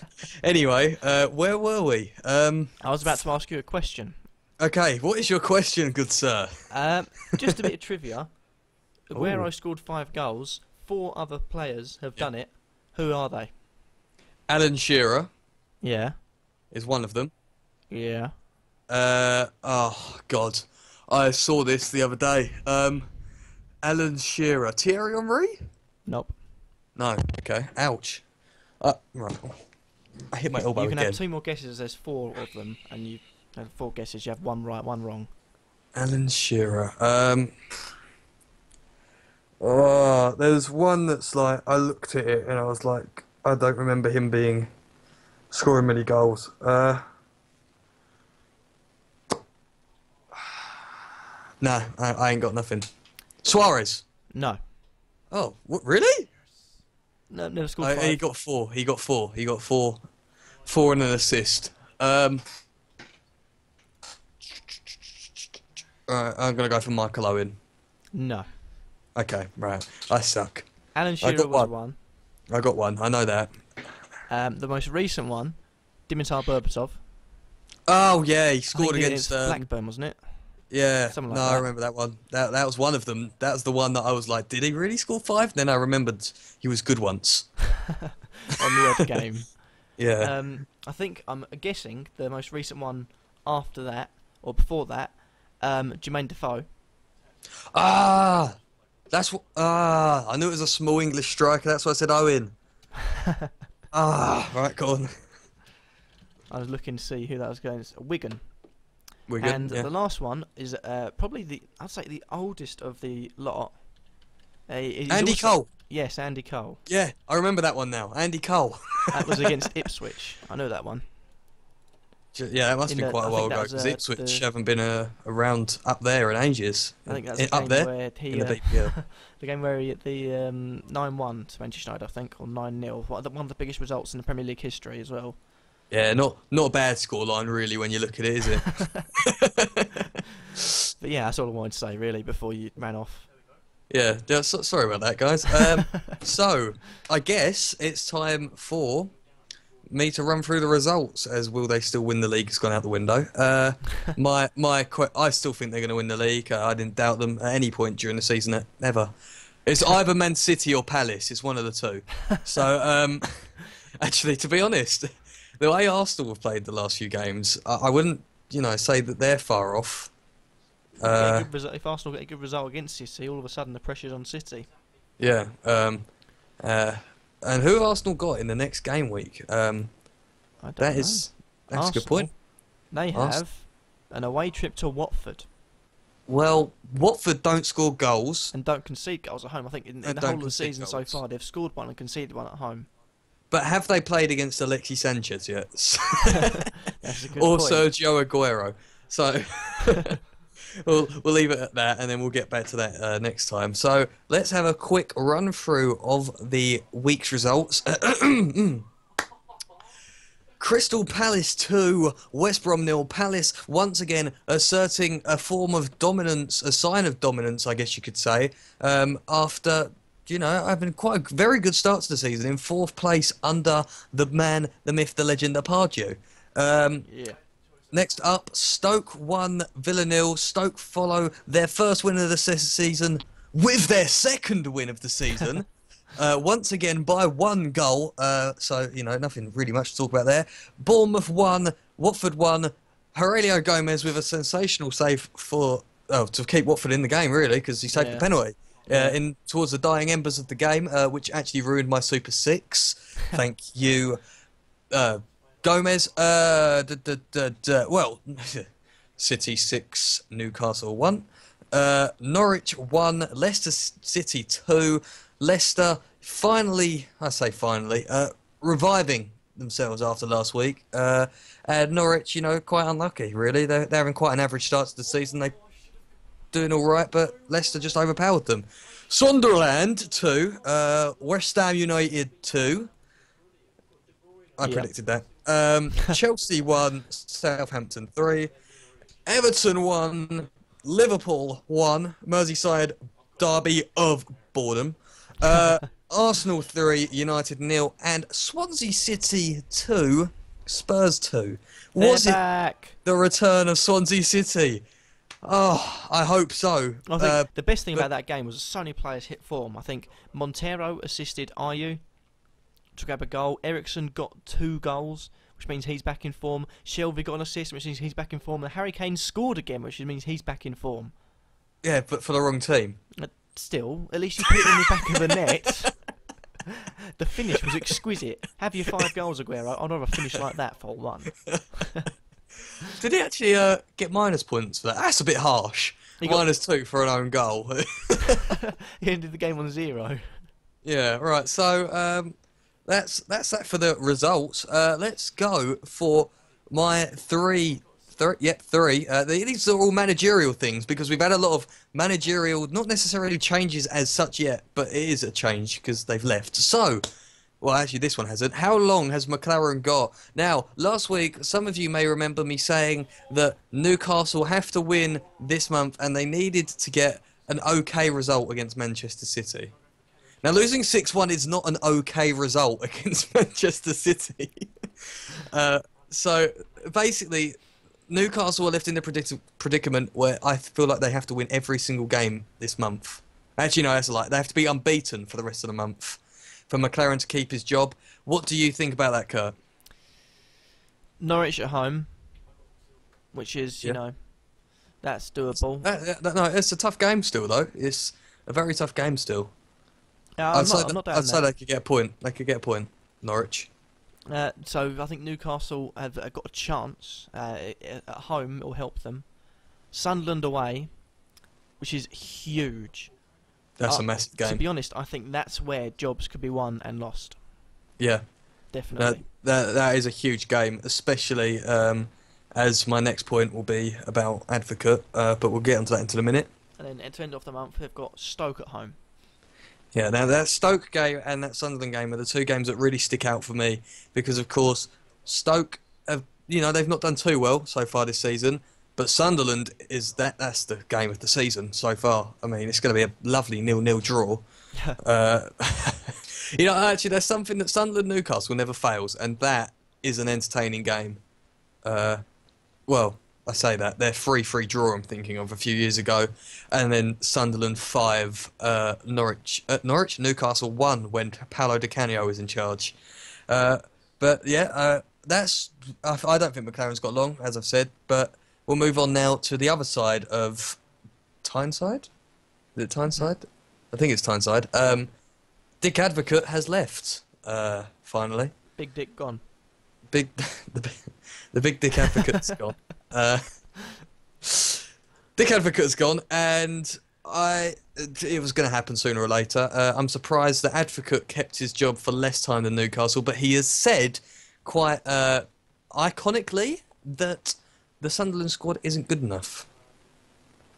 anyway uh, where were we? Um, I was about to ask you a question. okay, what is your question, good sir? Um, just a bit of trivia. Where Ooh. I scored five goals, four other players have done it. Who are they? Alan Shearer Yeah. is one of them. Yeah. Uh, oh God, I saw this the other day. Um, Alan Shearer, Thierry Henry? Nope. No. Okay. Ouch. Uh, right. I hit my elbow you can again. have two more guesses. There's four of them, and you have four guesses. You have one right, one wrong. Alan Shearer. Um. Oh, there's one that's like I looked at it and I was like, I don't remember him being scoring many goals. Uh. No, I, I ain't got nothing. Suarez. No. Oh, what, really? No, never scored Uh, five. he got four. He got four. He got four. Four and an assist. Um. Alright, I'm gonna go for Michael Owen. No. Okay, right. I suck. Alan I Shearer got was one. one. I got one. I know that. Um, the most recent one, Dimitar Berbatov. Oh yeah, he scored it against. Um, Blackburn, wasn't it? yeah, something no, like I remember that one. That that was one of them. That was the one that I was like, did he really score five? Then I remembered he was good once. On the odd game. Yeah. Um, I think I'm guessing the most recent one after that or before that, um, Jermaine Defoe. ah, that's what. Ah, I knew it was a small English striker. That's why I said Owen. ah, right, go on. I was looking to see who that was going. It's Wigan. We're and yeah. the last one is uh, probably the I'd say the oldest of the lot. Uh, Andy also- Cole. Yes, Andy Cole. Yeah, I remember that one now. Andy Cole. That was against Ipswich. I know that one. Yeah, that must be the- quite a while ago because uh, Ipswich the- haven't been uh, around up there in ages. I think that's In- the up game there where he in the uh, BPL. the game where he the um, nine one to Manchester United, I think, or nine 0 One of the- one of the biggest results in the Premier League history as well. yeah, not not a bad scoreline really when you look at it, is it? But yeah, that's all I wanted to say really before you ran off. yeah. yeah so, sorry about that, guys. Um, so I guess it's time for me to run through the results. As will they still win the league? Has gone out the window. Uh, my my I still think they're going to win the league. Uh, I didn't doubt them at any point during the season. Ever. It's either Man City or Palace. It's one of the two. So um, actually, to be honest, the way Arsenal have played the last few games, I, I wouldn't you know say that they're far off. Uh, result- if Arsenal get a good result against City, all of a sudden the pressure's on City. Yeah. Um, uh, and who Arsenal got in the next game week? Um, I don't that is that's a good point. They have an away trip to Watford Well, Watford don't score goals, and don't concede goals at home. I think in, in the whole of the season so far, they've scored one and conceded one at home. but have they played against Alexis Sanchez yet? That's a good or point. Sergio Aguero? So we'll we'll leave it at that, and then we'll get back to that uh, next time. So let's have a quick run through of the week's results. Crystal Palace 2, West Brom nil. Palace once again asserting a form of dominance, a sign of dominance, I guess you could say, um, after, you know, having quite a very good start to the season in fourth place under the man, the myth, the legend, Pardew. Um, Yeah. Next up, Stoke 1, Villa nil. Stoke follow their first win of the se- season with their second win of the season. uh, once again by one goal. Uh, so, you know, nothing really much to talk about there. Bournemouth 1, Watford 1. Heurelho Gomes with a sensational save for oh, to keep Watford in the game, really, because he saved Yeah. the penalty. Uh, in towards the dying embers of the game, uh, which actually ruined my Super Six. Thank you, uh, Gomes. Uh, d- d- d- d- well, City six, Newcastle one, uh, Norwich one, Leicester City two, Leicester finally, I say finally, uh, reviving themselves after last week. Uh, and Norwich, you know, quite unlucky really. They're, they're having quite an average start to the season. They're doing all right, but Leicester just overpowered them. Sunderland two, uh, West Ham United two. I Yeah. predicted that. Um, Chelsea one, Southampton three, Everton one, Liverpool one, Merseyside derby of boredom. Uh, Arsenal three, United nil, and Swansea City two, Spurs two. They're Was it back. the return of Swansea City? Oh, I hope so. I think Uh, the best thing about that game was so many players hit form. I think Montero assisted Ayew to grab a goal. Eriksen got two goals, which means he's back in form. Shelvey got an assist, which means he's back in form. And Harry Kane scored again, which means he's back in form. yeah, but for the wrong team. But still, at least you put it in the back of the net. the finish was exquisite. Have your five goals, Aguero. I'd rather finish like that for one. Did he actually uh, get minus points for that? That's a bit harsh. He got- Minus two for an own goal. he ended the game on zero. yeah, right. So um, that's that's that for the results. Uh, let's go for my three. Three, yeah, three. Uh, the- these are all managerial things because we've had a lot of managerial, not necessarily changes as such yet, but it is a change because they've left. So, well, actually, this one hasn't. How long has McClaren got? Now, last week, some of you may remember me saying that Newcastle have to win this month and they needed to get an okay result against Manchester City. Now, losing 6 1 is not an okay result against Manchester City. uh, so, basically, Newcastle are left in the predic- predicament where I feel like they have to win every single game this month. Actually, no, that's a lie. They have to be unbeaten for the rest of the month for McClaren to keep his job. What do you think about that, Kurt? Norwich at home, which is, you Yeah. know, that's doable. Uh, uh, no, it's a tough game still, though. It's a very tough game still. Yeah, I'd I'm say, not, I'm not I'd down say there. they could get a point. They could get a point. Norwich. Uh, so I think Newcastle have uh, got a chance uh, at home. It will help them. Sunderland away, which is huge. That's Uh, a massive game. To be honest, I think that's where jobs could be won and lost. Yeah, Definitely. that, that that is a huge game, especially um, as my next point will be about Advocaat. Uh, but we'll get onto that in a minute. And then to end off the month, they've got Stoke at home. Yeah, now that Stoke game and that Sunderland game are the two games that really stick out for me because, of course, Stoke have you know they've not done too well so far this season, but Sunderland is that that's the game of the season so far. I mean, it's going to be a lovely nil-nil draw. uh, you know, actually, there's something that Sunderland Newcastle never fails, and that is an entertaining game. Uh, well, I say that they're three-three draw. I'm thinking of a few years ago, and then Sunderland five, uh, Norwich, uh, Norwich, Newcastle one when Paolo Di Canio was in charge. Uh, but yeah, uh, that's I, I don't think McClaren's got long, as I've said. But we'll move on now to the other side of Tyneside. Is it Tyneside? I think it's Tyneside. Um, Dick Advocaat has left. Uh, finally, Big Dick gone. big the, the big Dick Advocaat's gone. Uh, Dick Advocaat's gone, and I it was going to happen sooner or later. Uh, I'm surprised that Advocaat kept his job for less time than Newcastle, but he has said quite uh, iconically that the Sunderland squad isn't good enough.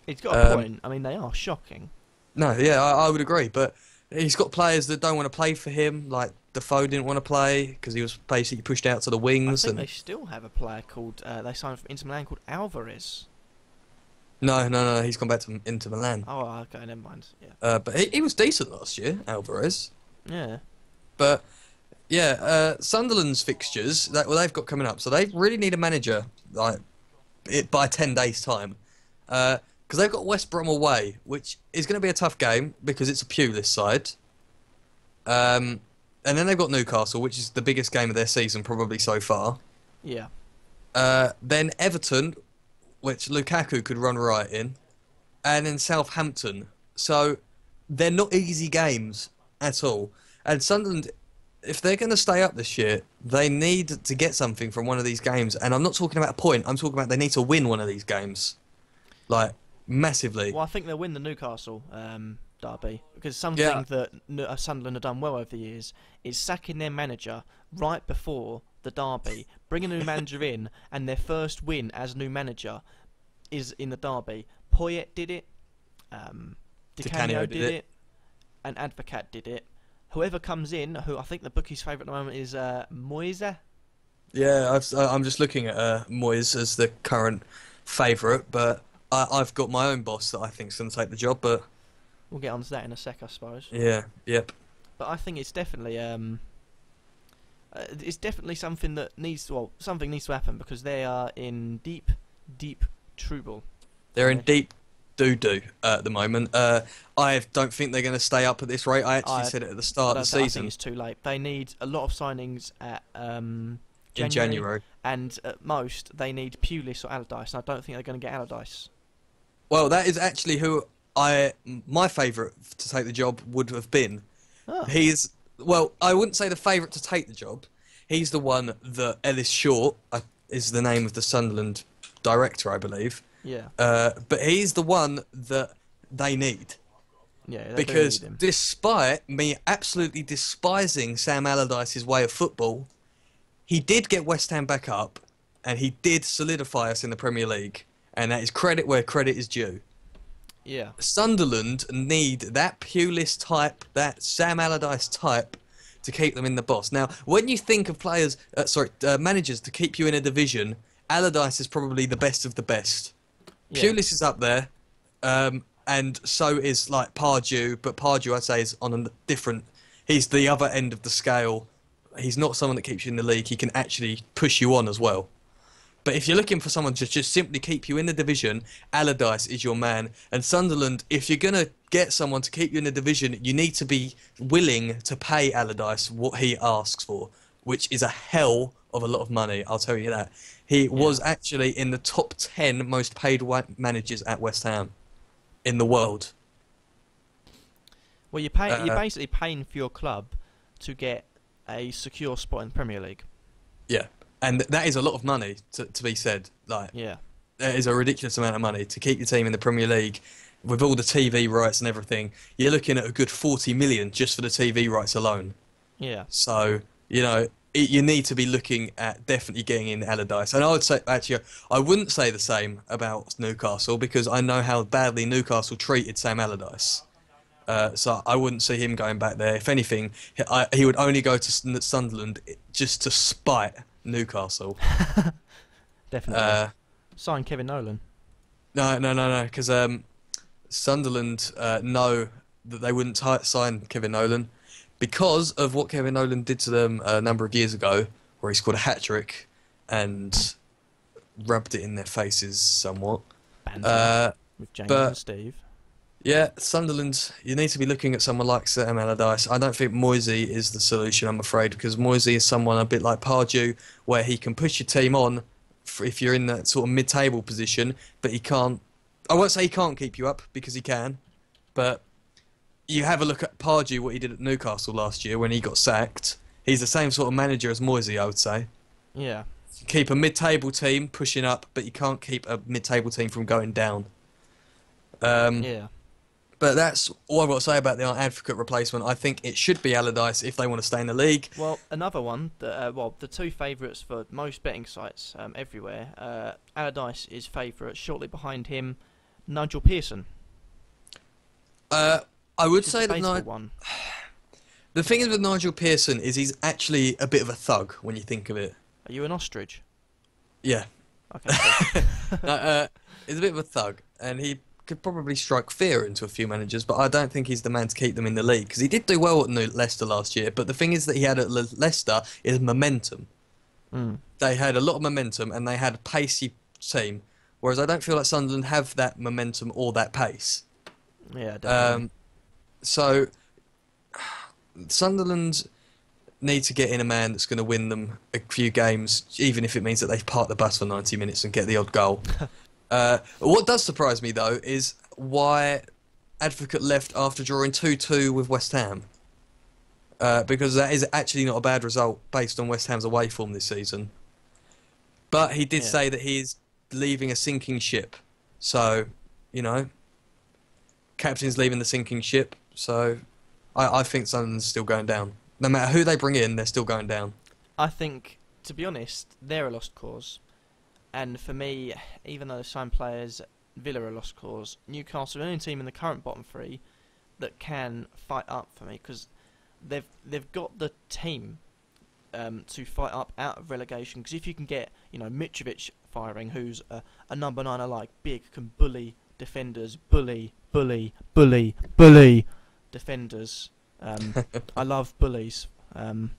He's got a Um, point. I mean, they are shocking. No, yeah, I, I would agree, but he's got players that don't want to play for him, like Defoe didn't want to play because he was basically pushed out to the wings. I think and they still have a player called uh, they signed from Inter Milan called Alvarez. no, no, no, he's gone back to Inter Milan. Oh, okay, never mind. Yeah, Uh, but he, he was decent last year, Alvarez. yeah. But yeah, uh, Sunderland's fixtures that well they've got coming up, so they really need a manager like it by ten days time, because they've got West Brom away, which is going to be a tough game because it's a Pulis side. Um, and then they've got Newcastle, which is the biggest game of their season probably so far. Yeah. Uh, then Everton, which Lukaku could run right in, and then Southampton. So they're not easy games at all. And Sunderland, if they're going to stay up this year, they need to get something from one of these games. And I'm not talking about a point. I'm talking about they need to win one of these games, like massively. Well, I think they'll win the Newcastle um, derby because something Yeah. that N- uh, Sunderland have done well over the years is sacking their manager right before the derby, bring a new manager in, and their first win as new manager is in the derby. Poyet did it, um, Di Di Canio Canio did, it. it. and Advocaat did it. Whoever comes in, who I think the bookie's favourite at the moment is uh, Moyes. Yeah, I've, uh, I'm just looking at uh, Moyes as the current favourite, but I, I've got my own boss that I think's going to take the job. But We'll get onto that in a sec, I suppose. yeah, yep. but I think it's definitely um, uh, it's definitely something that needs to, well something needs to happen because they are in deep, deep trouble. They're in deep doo doo at the moment. Uh, I don't think they're going to stay up at this rate. I actually I- said it at the start of the think- I think season it's too late. They need a lot of signings at um, January, in January. and at most they need Pulis or Allardyce, and I don't think they're going to get Allardyce. Well, that is actually who I my favourite to take the job would have been. Oh, He's well, I wouldn't say the favourite to take the job. He's the one that Ellis Short uh, is the name of the Sunderland director, I believe. yeah, Uh, but he's the one that they need. yeah. Because need despite me absolutely despising Sam Allardyce's way of football, he did get West Ham back up, and he did solidify us in the Premier League, and that is credit where credit is due. Yeah, Sunderland need that Pulis type, that Sam Allardyce type, to keep them in the boss. Now, when you think of players, uh, sorry, uh, managers to keep you in a division, Allardyce is probably the best of the best. yeah. Pulis is up there, um, and so is like Pardew, but Pardew I'd say is on a different. He's the other end of the scale. He's not someone that keeps you in the league. He can actually push you on as well. But if you're looking for someone to just simply keep you in the division, Allardyce is your man. And Sunderland, if you're gonna get someone to keep you in the division, you need to be willing to pay Allardyce what he asks for, which is a hell of a lot of money. I'll tell you that. He was actually in the top ten most paid wa- managers at West Ham in the world. Well, you pay, you're Uh, basically paying for your club to get a secure spot in the Premier League. Yeah, and that is a lot of money to, to be said. Like Yeah, that is a ridiculous amount of money to keep your team in the Premier League, with all the TV rights and everything, you're looking at a good 40 million just for the TV rights alone. Yeah. So you know it, you need to be looking at definitely getting in Allardyce. And I would say actually I wouldn't say the same about Newcastle because I know how badly Newcastle treated Sam Allardyce. Uh, so I wouldn't see him going back there. If anything, he, I, he would only go to Sunderland just to spite Newcastle. Definitely. Uh, Sign Kevin Nolan. no, no, no, no, because um, Sunderland uh, know that they wouldn't sign Kevin Nolan because of what Kevin Nolan did to them a number of years ago, where he scored a hat trick and rubbed it in their faces somewhat. Uh, with James but- and Steve. Yeah, Sunderland, you need to be looking at someone like Sam Allardyce. I don't think Moisey is the solution, I'm afraid, because Moisey is someone a bit like Pardew, where he can push your team on if you're in that sort of mid-table position, but he can't. I won't say he can't keep you up because he can, but you have a look at Pardew, what he did at Newcastle last year when he got sacked. He's the same sort of manager as Moisey, I would say. Yeah. Keep a mid-table team pushing up, but you can't keep a mid-table team from going down. Um, Yeah. But that's all I've got to say about the Advocaat replacement. I think it should be Allardyce if they want to stay in the league. Well, another one that uh, well, the two favourites for most betting sites um, everywhere. Uh, Allardyce is favourite. Shortly behind him, Nigel Pearson. Uh, I would say that Nigel. One. the thing is with Nigel Pearson is he's actually a bit of a thug when you think of it. Are you an ostrich? Yeah, Okay. cool. uh, uh, he's a bit of a thug, and he could probably strike fear into a few managers. But I don't think he's the man to keep them in the league because he did do well at New- Leicester last year. But the thing is that he had at Le- Leicester is momentum. Mm. They had a lot of momentum and they had a pacey team, whereas I don't feel like Sunderland have that momentum or that pace. Yeah, definitely. Um, so Sunderland need to get in a man that's going to win them a few games, even if it means that they park the bus for 90 minutes and get the odd goal. uh, what does surprise me though is why Advocaat left after drawing 2-2 with West Ham. Uh, because that is actually not a bad result based on West Ham's away form this season. But he did Yeah. say that he is leaving a sinking ship. So, you know, captain's leaving the sinking ship. So, I, I think Sunderland's still going down. No matter who they bring in, they're still going down. I think, to be honest, they're a lost cause. And for me, even though some players, Villa are lost cause, Newcastle are the only team in the current bottom three that can fight up for me because they've they've got the team um, to fight up out of relegation. Because if you can get you know Mitrovic firing, who's a, a number nine alike, big, can bully defenders, bully, bully, bully, bully defenders. Um, I love bullies. Um,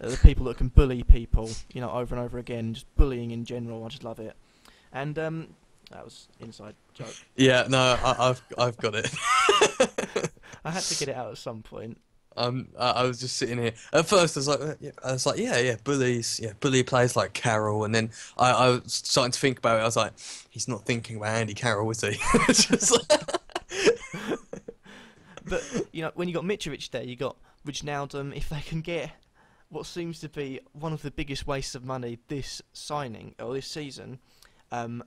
uh, the people that can bully people, you know, over and over again, just bullying in general. I just love it. And um, that was inside joke. Yeah, no, I, I've I've got it. I had to get it out at some point. Um, I, I was just sitting here. At first, I was like, uh, yeah, I was like, yeah, yeah, bullies, yeah, bully players like Carroll, and then I, I was starting to think about it. I was like, he's not thinking about Andy Carroll, is he? It's just like- But you know, when you got Mitrovic there, you got Wijnaldum. If they can get what seems to be one of the biggest wastes of money this signing or this season, um,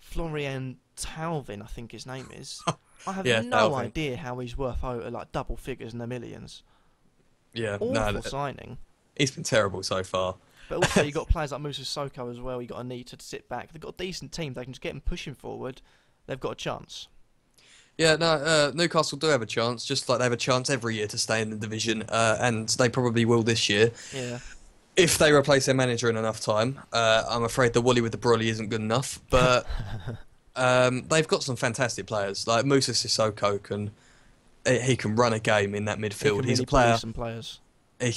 Florian Thauvin, I think his name is. I have Yeah, no Thauvin. idea how he's worth over like double figures in the millions. yeah, Awful no, no, signing. he's been terrible so far. But also, you've got players like Musa Soko as well. You've got a need to sit back. They've got a decent team. They can just get them pushing forward. They've got a chance. Yeah, no, uh, Newcastle do have a chance, just like they have a chance every year to stay in the division, uh, and they probably will this year. Yeah. If they replace their manager in enough time, uh, I'm afraid the Wally with the Broly isn't good enough. But um, they've got some fantastic players, like Moussa Sissoko can he he can run a game in that midfield. can He's really a player. Some players. He,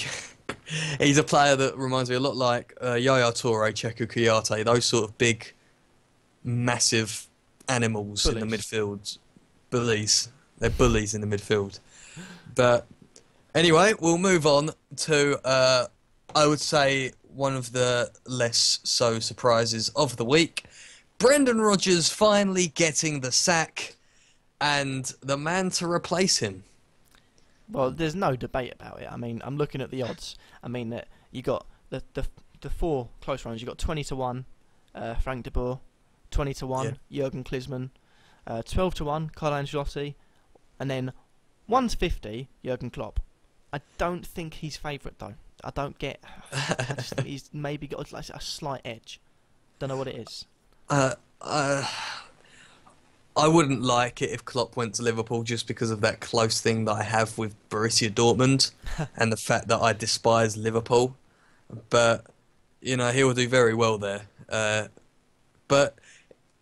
he's a player that reminds me a lot like uh, Yaya Toure, Cheikhou Kouyaté, those sort of big, massive animals in the midfield. Bullies. They're bullies in the midfield. But anyway, we'll move on to, uh, I would say, one of the less so surprises of the week. Brendan Rodgers finally getting the sack and the man to replace him. Well, there's no debate about it. I mean, I'm looking at the odds. I mean that you got the the the four close runs. You got 20 to one, uh, Frank de Boer, 20 to one, Jurgen Klinsmann, Uh, 12 to 1, Carlo Ancelotti. And then 1 to 50, Jurgen Klopp. I don't think he's favourite, though. I don't get. I just think he's maybe got like, a slight edge. Don't know what it is. Uh, uh, I wouldn't like it if Klopp went to Liverpool just because of that close thing that I have with Borussia Dortmund and the fact that I despise Liverpool. But you know he will do very well there. Uh, but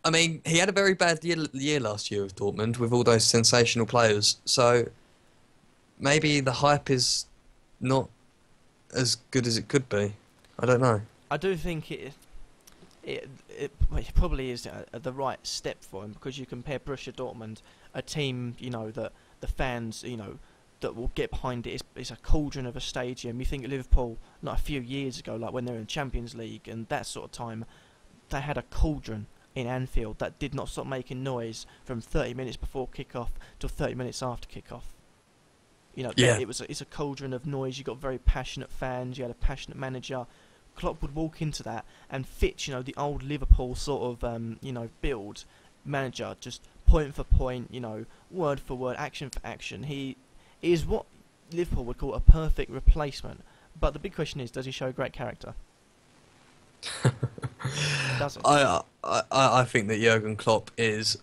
I mean, he had a very bad year, year last year with Dortmund with all those sensational players. So maybe the hype is not as good as it could be. I don't know. I do think it it, it, it probably is a, the right step for him because you compare Borussia Dortmund, a team you know that the fans you know that will get behind it. It's, it's a cauldron of a stadium. You think Liverpool, not a few years ago, like when they were in Champions League and that sort of time, they had a cauldron in Anfield that did not stop making noise from 30 minutes before kick-off till 30 minutes after kick-off. You know, yeah. it was a, it's a cauldron of noise. You got very passionate fans. You had a passionate manager. Klopp would walk into that and fit, you know, the old Liverpool sort of, um, you know, build manager, just point for point, you know, word for word, action for action. He is what Liverpool would call a perfect replacement. But the big question is, does he show great character? does I, I I think that Jurgen Klopp is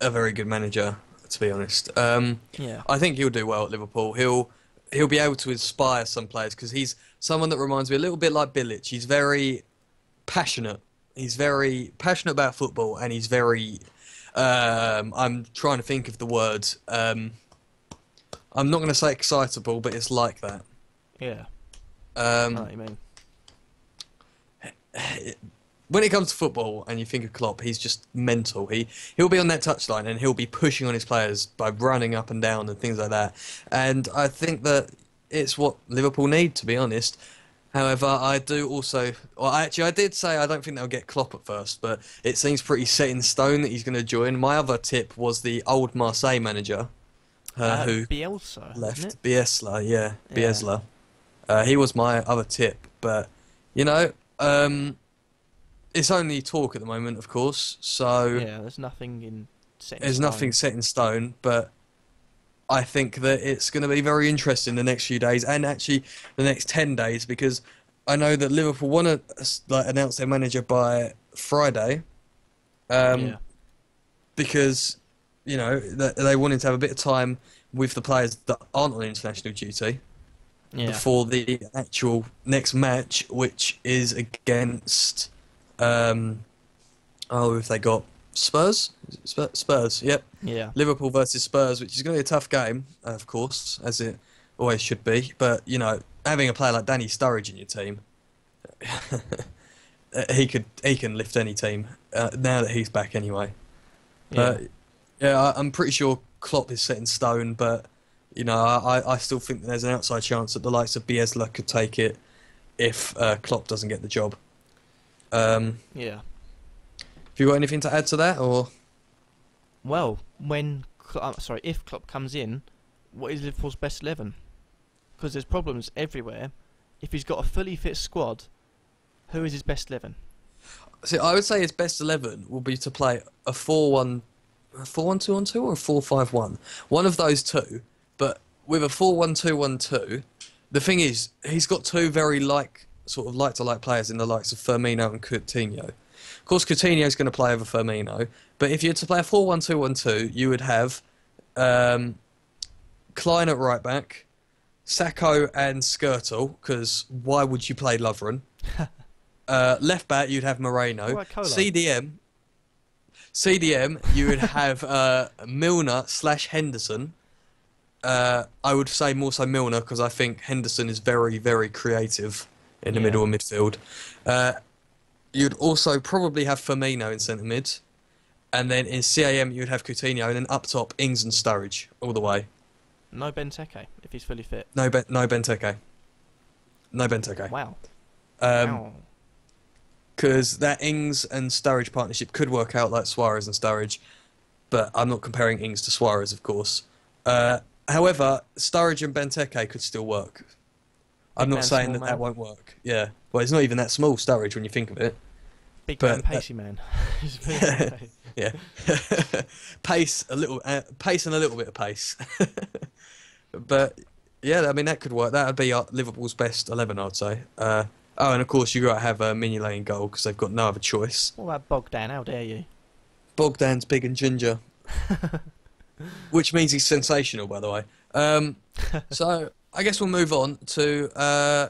a very good manager. To be honest, um, yeah, I think he'll do well at Liverpool. He'll he'll be able to inspire some players because he's someone that reminds me a little bit like Bilic. He's very passionate. He's very passionate about football, and he's very. Um, I'm trying to think of the word. Um, I'm not going to say excitable, but it's like that. Yeah. Um, I know what you mean. When it comes to football and you think of Klopp, he's just mental. He he'll be on that touchline and he'll be pushing on his players by running up and down and things like that. And I think that it's what Liverpool need, to be honest. However, I do also. Well, actually, I did say I don't think they'll get Klopp at first, but it seems pretty set in stone that he's going to join. My other tip was the old Marseille manager, uh, Uh, who Bielsa, left? Biesla. Yeah, Yeah. Biesla. Uh, he was my other tip, but you know, um, it's only talk at the moment, of course. So Yeah, there's nothing in. Set in there's stone. nothing set in stone, but I think that it's going to be very interesting the next few days, and actually the next ten days, because I know that Liverpool want to like announce their manager by Friday, um, yeah. because you know they wanted to have a bit of time with the players that aren't on international duty Yeah. before the actual next match, which is against. Um, oh, if they got Spurs, Spurs, Spurs, yep. Yeah. Liverpool versus Spurs, which is going to be a tough game, of course, as it always should be. But you know, having a player like Danny Sturridge in your team, he could he can lift any team uh, now that he's back anyway. Yeah. But yeah, I, I'm pretty sure Klopp is set in stone. But you know, I, I still think there's an outside chance that the likes of Bielsa could take it if uh, Klopp doesn't get the job. Um, yeah. have you got anything to add to that, or Well, when uh, sorry, if Klopp comes in, what is Liverpool's best eleven? Because there's problems everywhere. If he's got a fully fit squad, who is his best eleven? see? I would say his best eleven will be to play a four-one, a four-one-two-one-two, or a four-five-one. One of those two. But with a four-one-two-one-two, the thing is, he's got two very like sort of like to like players in the likes of Firmino and Coutinho. Of course, Coutinho is going to play over Firmino, but if you had to play a 4 1 2 1 2, you would have um, Clyne at right back, Sakho and Skrtel, because why would you play Lovren? uh, left back, you'd have Moreno. CDM, CDM, you would have uh, Milner slash Henderson. Uh, I would say more so Milner because I think Henderson is very, very creative in the Yeah. middle of midfield. Uh, you'd also probably have Firmino in centre mid, and then in CAM you'd have Coutinho, and then up top Ings and Sturridge all the way. No Benteke if he's fully fit. No, ben, no Benteke. No Benteke. Wow. Um, wow. because that Ings and Sturridge partnership could work out like Suarez and Sturridge, but I'm not comparing Ings to Suarez, of course. Uh, however, Sturridge and Benteke could still work. I'm not saying that that won't work. Yeah, well, it's not even that small Sturridge when you think of it. Big but man, pacey man. yeah, pace a little, uh, pace and a little bit of pace. but yeah, I mean that could work. That would be uh, Liverpool's best eleven, I'd say. Uh, oh, and of course you got to have uh, Mignolet in goal because they've got no other choice. What about Bogdan? How dare you? Bogdan's big and ginger, which means he's sensational, by the way. Um, so I guess we'll move on to. Uh,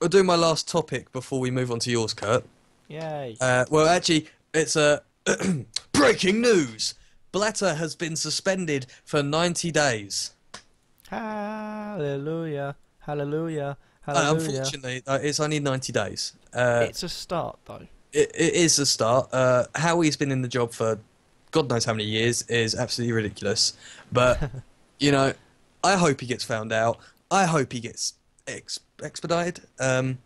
I'll do my last topic before we move on to yours, Kurt. Yay! Uh, well, actually, it's a breaking news. Blatter has been suspended for 90 days. Hallelujah! Hallelujah! Uh, Hallelujah! unfortunately, uh, it's only 90 days. Uh, it's a start, though. it, it is a start. Uh, how he's been in the job for God knows how many years is absolutely ridiculous. But, you know, I hope he gets found out. I hope he gets ex- expedited. Um,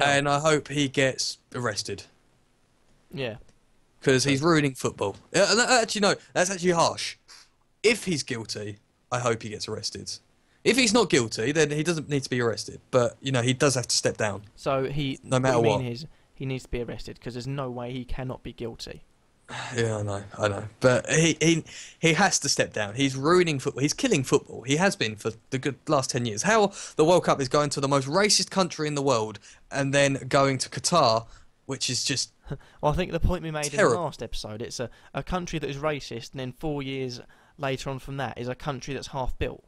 and I hope he gets arrested. yeah. because he's ruining football. Yeah, that- actually, no, that's actually harsh. If he's guilty, I hope he gets arrested. If he's not guilty, then he doesn't need to be arrested. But you know, he does have to step down. So he. No matter what. you what. mean he needs to be arrested because there's no way he cannot be guilty. Yeah, I know, I know. But he he he has to step down. He's ruining football. He's killing football. He has been for the good last ten years. How the World Cup is going to the most racist country in the world, and then going to Qatar, which is just Well, I think the point we made in the last episode, it's a, a country that is racist, and then four years later on from that is a country that's half built.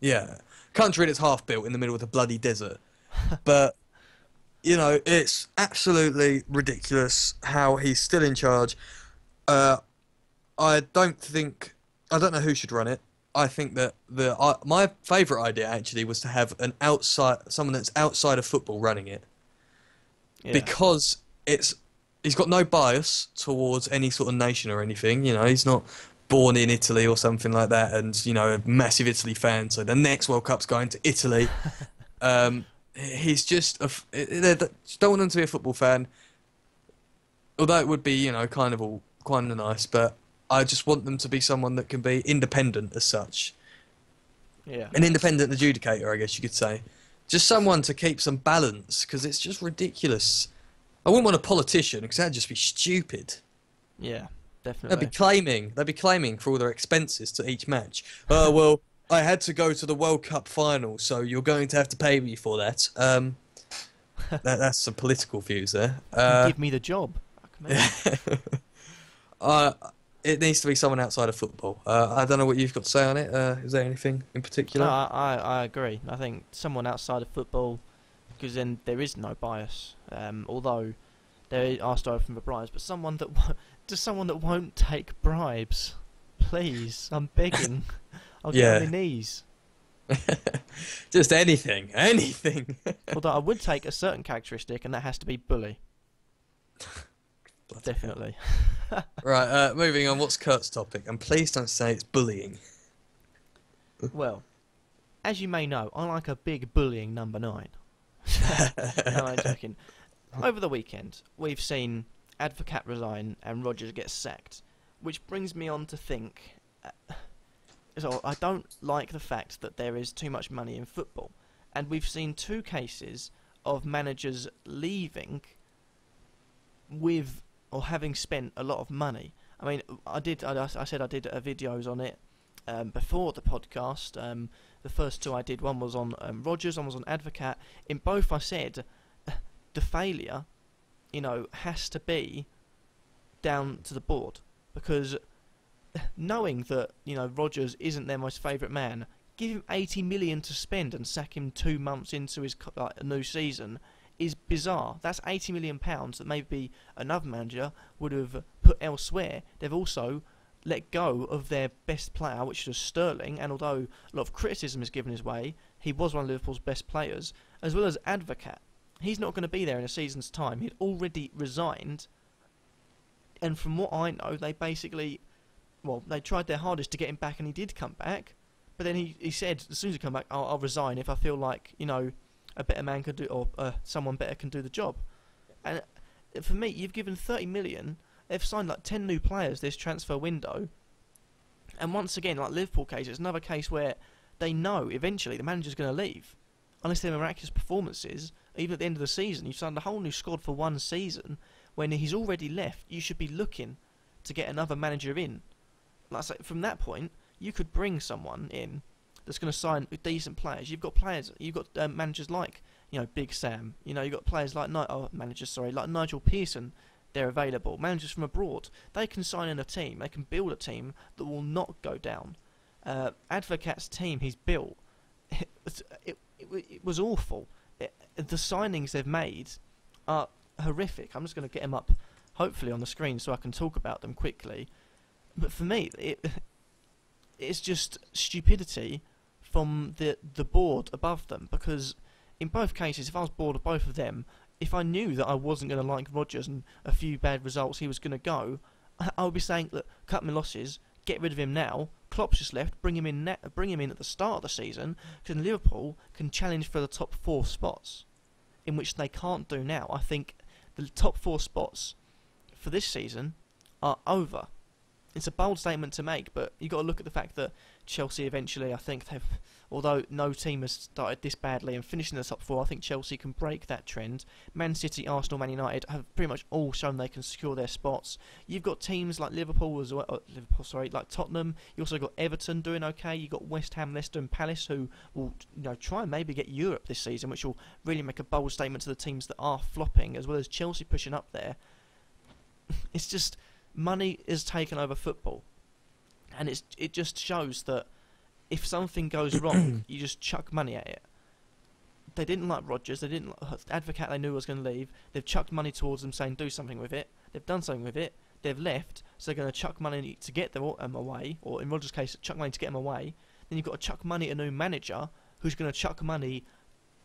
Yeah, country that's half built in the middle of the bloody desert. but you know, it's absolutely ridiculous how he's still in charge. Uh, I don't think I don't know who should run it. I think that the I my favourite idea actually was to have an outside someone that's outside of football running it Yeah. because it's he's got no bias towards any sort of nation or anything. You know, he's not born in Italy or something like that, and you know, a massive Italy fan. So the next World Cup's going to Italy. um, he's just a they don't want him to be a football fan. Although it would be, you know, kind of all kind of nice, but I just want them to be someone that can be independent as such, yeah. an independent adjudicator, I guess you could say. Just someone to keep some balance, because it's just ridiculous. I wouldn't want a politician, because that'd just be stupid. Yeah. Definitely. They'd be claiming, they'd be claiming for all their expenses to each match. Oh well, I had to go to the World Cup final, so you're going to have to pay me for that. Um, that that's some political views there. Uh, Give me the job. Uh, it needs to be someone outside of football. Uh, I don't know what you've got to say on it. Uh, is there anything in No, particular? I, I, I agree. I think someone outside of football, because then there is no bias. Um, although there are the bribes, but someone that just someone that won't take bribes. Please, I'm begging. I'll get Yeah. on my knees. Just anything, anything. Although I would take a certain characteristic, and that has to be bully. Bloody. Definitely. Right, uh, moving on. What's Kurt's topic? And please don't say it's bullying. well, as you may know, I like a big bullying number nine. no, I'm joking. Over the weekend, we've seen Advocaat resign and Rodgers get sacked, which brings me on to think. Uh, so I don't like the fact that there is too much money in football, and we've seen two cases of managers leaving with or having spent a lot of money. I mean, I did. I, I said I did uh, videos on it um, before the podcast. Um, the first two I did, one was on um, Rodgers, one was on Advocaat. In both, I said the failure, you know, has to be down to the board because knowing that you know Rodgers isn't their most favourite man, give him 80 million to spend and sack him two months into his like, new season is bizarre. That's 80 million pounds that maybe another manager would have put elsewhere. They've also let go of their best player, which was Sterling, and although a lot of criticism is given his way, he was one of Liverpool's best players, as well as Advocaat. He's not going to be there in a season's time. He'd already resigned, and from what I know, they basically, well, they tried their hardest to get him back, and he did come back. But then he, he said, as soon as he come back, I'll, I'll resign if I feel like you know a better man could do, or uh, someone better can do the job. And uh, for me, you've given 30 million. They've signed like 10 new players this transfer window. And once again, like Liverpool case, it's another case where they know eventually the manager's going to leave. Unless they're miraculous performances, even at the end of the season, you've signed a whole new squad for one season when he's already left, you should be looking to get another manager in. Like say, from that point, you could bring someone in that's going to sign decent players. You've got players, you've got um, managers like you know Big Sam. You know you've got players like Ni- oh, managers, sorry, like Nigel Pearson. They're available. Managers from abroad, they can sign in a team. They can build a team that will not go down. Uh, Advocaat's team he's built, it, it, it, it was awful. The signings they've made are horrific. I'm just going to get them up, hopefully on the screen, so I can talk about them quickly. But for me, it it's just stupidity from the the board above them because in both cases, if I was bored of both of them, if I knew that I wasn't going to like Rodgers and a few bad results he was going to go, I would be saying, look, cut my losses, get rid of him now. Klopp's just left, bring him in, bring him in at the start of the season, because Liverpool can challenge for the top four spots, in which they can't do now. I think the top four spots for this season are over. It's a bold statement to make, but you've got to look at the fact that Chelsea eventually, I think they've, although no team has started this badly and finishing in the top four, I think Chelsea can break that trend. Man City, Arsenal, Man United have pretty much all shown they can secure their spots. You've got teams like Liverpool as well, uh, Liverpool, sorry, like Tottenham. You also got Everton doing okay. You have got West Ham, Leicester, and Palace who will, you know, try and maybe get Europe this season, which will really make a bold statement to the teams that are flopping, as well as Chelsea pushing up there. it's just money is taken over football, and it's it just shows that if something goes wrong, you just chuck money at it. They didn't like Rodgers. They didn't like, Advocaat. They knew was going to leave. They've chucked money towards them, saying do something with it. They've done something with it. They've left, so they're going to chuck money to get them um, away, or in Rodgers' case, chuck money to get them away. Then you've got to chuck money at a new manager who's going to chuck money,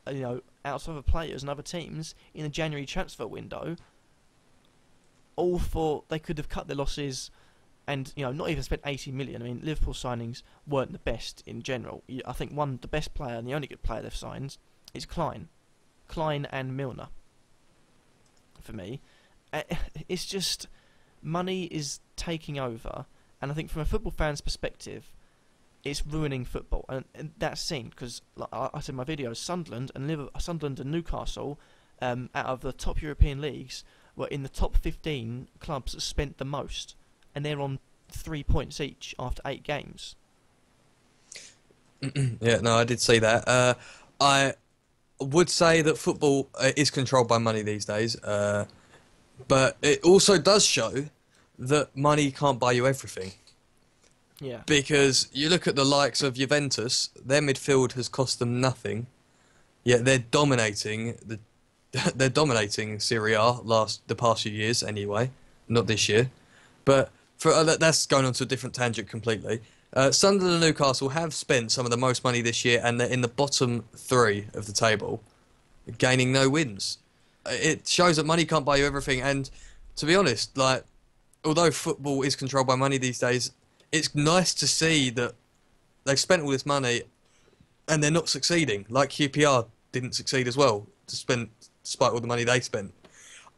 uh, you know, out of other players and other teams in the January transfer window all for they could have cut their losses and you know not even spent 80 million. I mean, Liverpool signings weren't the best in general. I think one the best player and the only good player they've signed is Clyne, Clyne and Milner. For me, it's just money is taking over, and I think from a football fan's perspective, it's ruining football, and, and that's seen because like I said in my videos, Sunderland and Liverpool, Sunderland and Newcastle, um, out of the top European leagues, were in the top 15 clubs that spent the most, and they're on three points each after eight games. yeah, no, I did see that. Uh, I would say that football uh, is controlled by money these days, uh, but it also does show that money can't buy you everything. Yeah. Because you look at the likes of Juventus, their midfield has cost them nothing, yet they're dominating the they're dominating Serie A last the past few years anyway, not this year. But for uh, that's going on to a different tangent completely. Uh, Sunderland and Newcastle have spent some of the most money this year, and they're in the bottom three of the table, gaining no wins. Uh, it shows that money can't buy you everything. And to be honest, like although football is controlled by money these days, it's nice to see that they've spent all this money and they're not succeeding. Like QPR didn't succeed as well. To spend despite all the money they spent.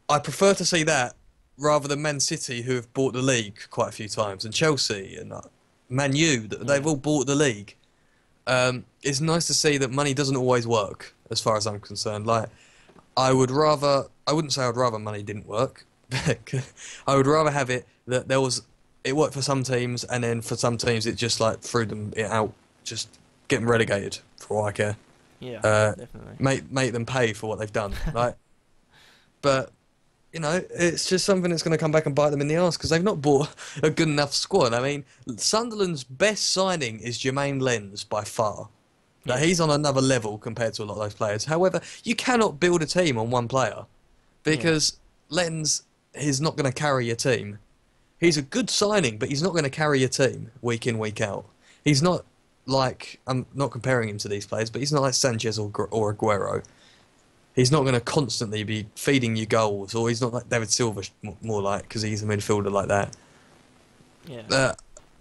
I prefer to see that rather than Man City, who have bought the league quite a few times, and Chelsea and uh, Man U, they've all bought the league. Um, it's nice to see that money doesn't always work, as far as I'm concerned. Like, I would rather, I wouldn't say I'd rather money didn't work. I would rather have it that there was, it worked for some teams, and then for some teams it just like threw them out, just getting relegated for all I care. Yeah, uh, definitely. Make make them pay for what they've done, right? but you know, it's just something that's going to come back and bite them in the ass because they've not bought a good enough squad. I mean, Sunderland's best signing is Jeremain Lens by far. Now, he's on another level compared to a lot of those players. However, you cannot build a team on one player because yeah. Lens is not going to carry your team. He's a good signing, but he's not going to carry your team week in, week out. He's not like I'm not comparing him to these players, but he's not like Sanchez or or Aguero. He's not going to constantly be feeding you goals, or he's not like David Silva more like because he's a midfielder like that. Yeah. Uh,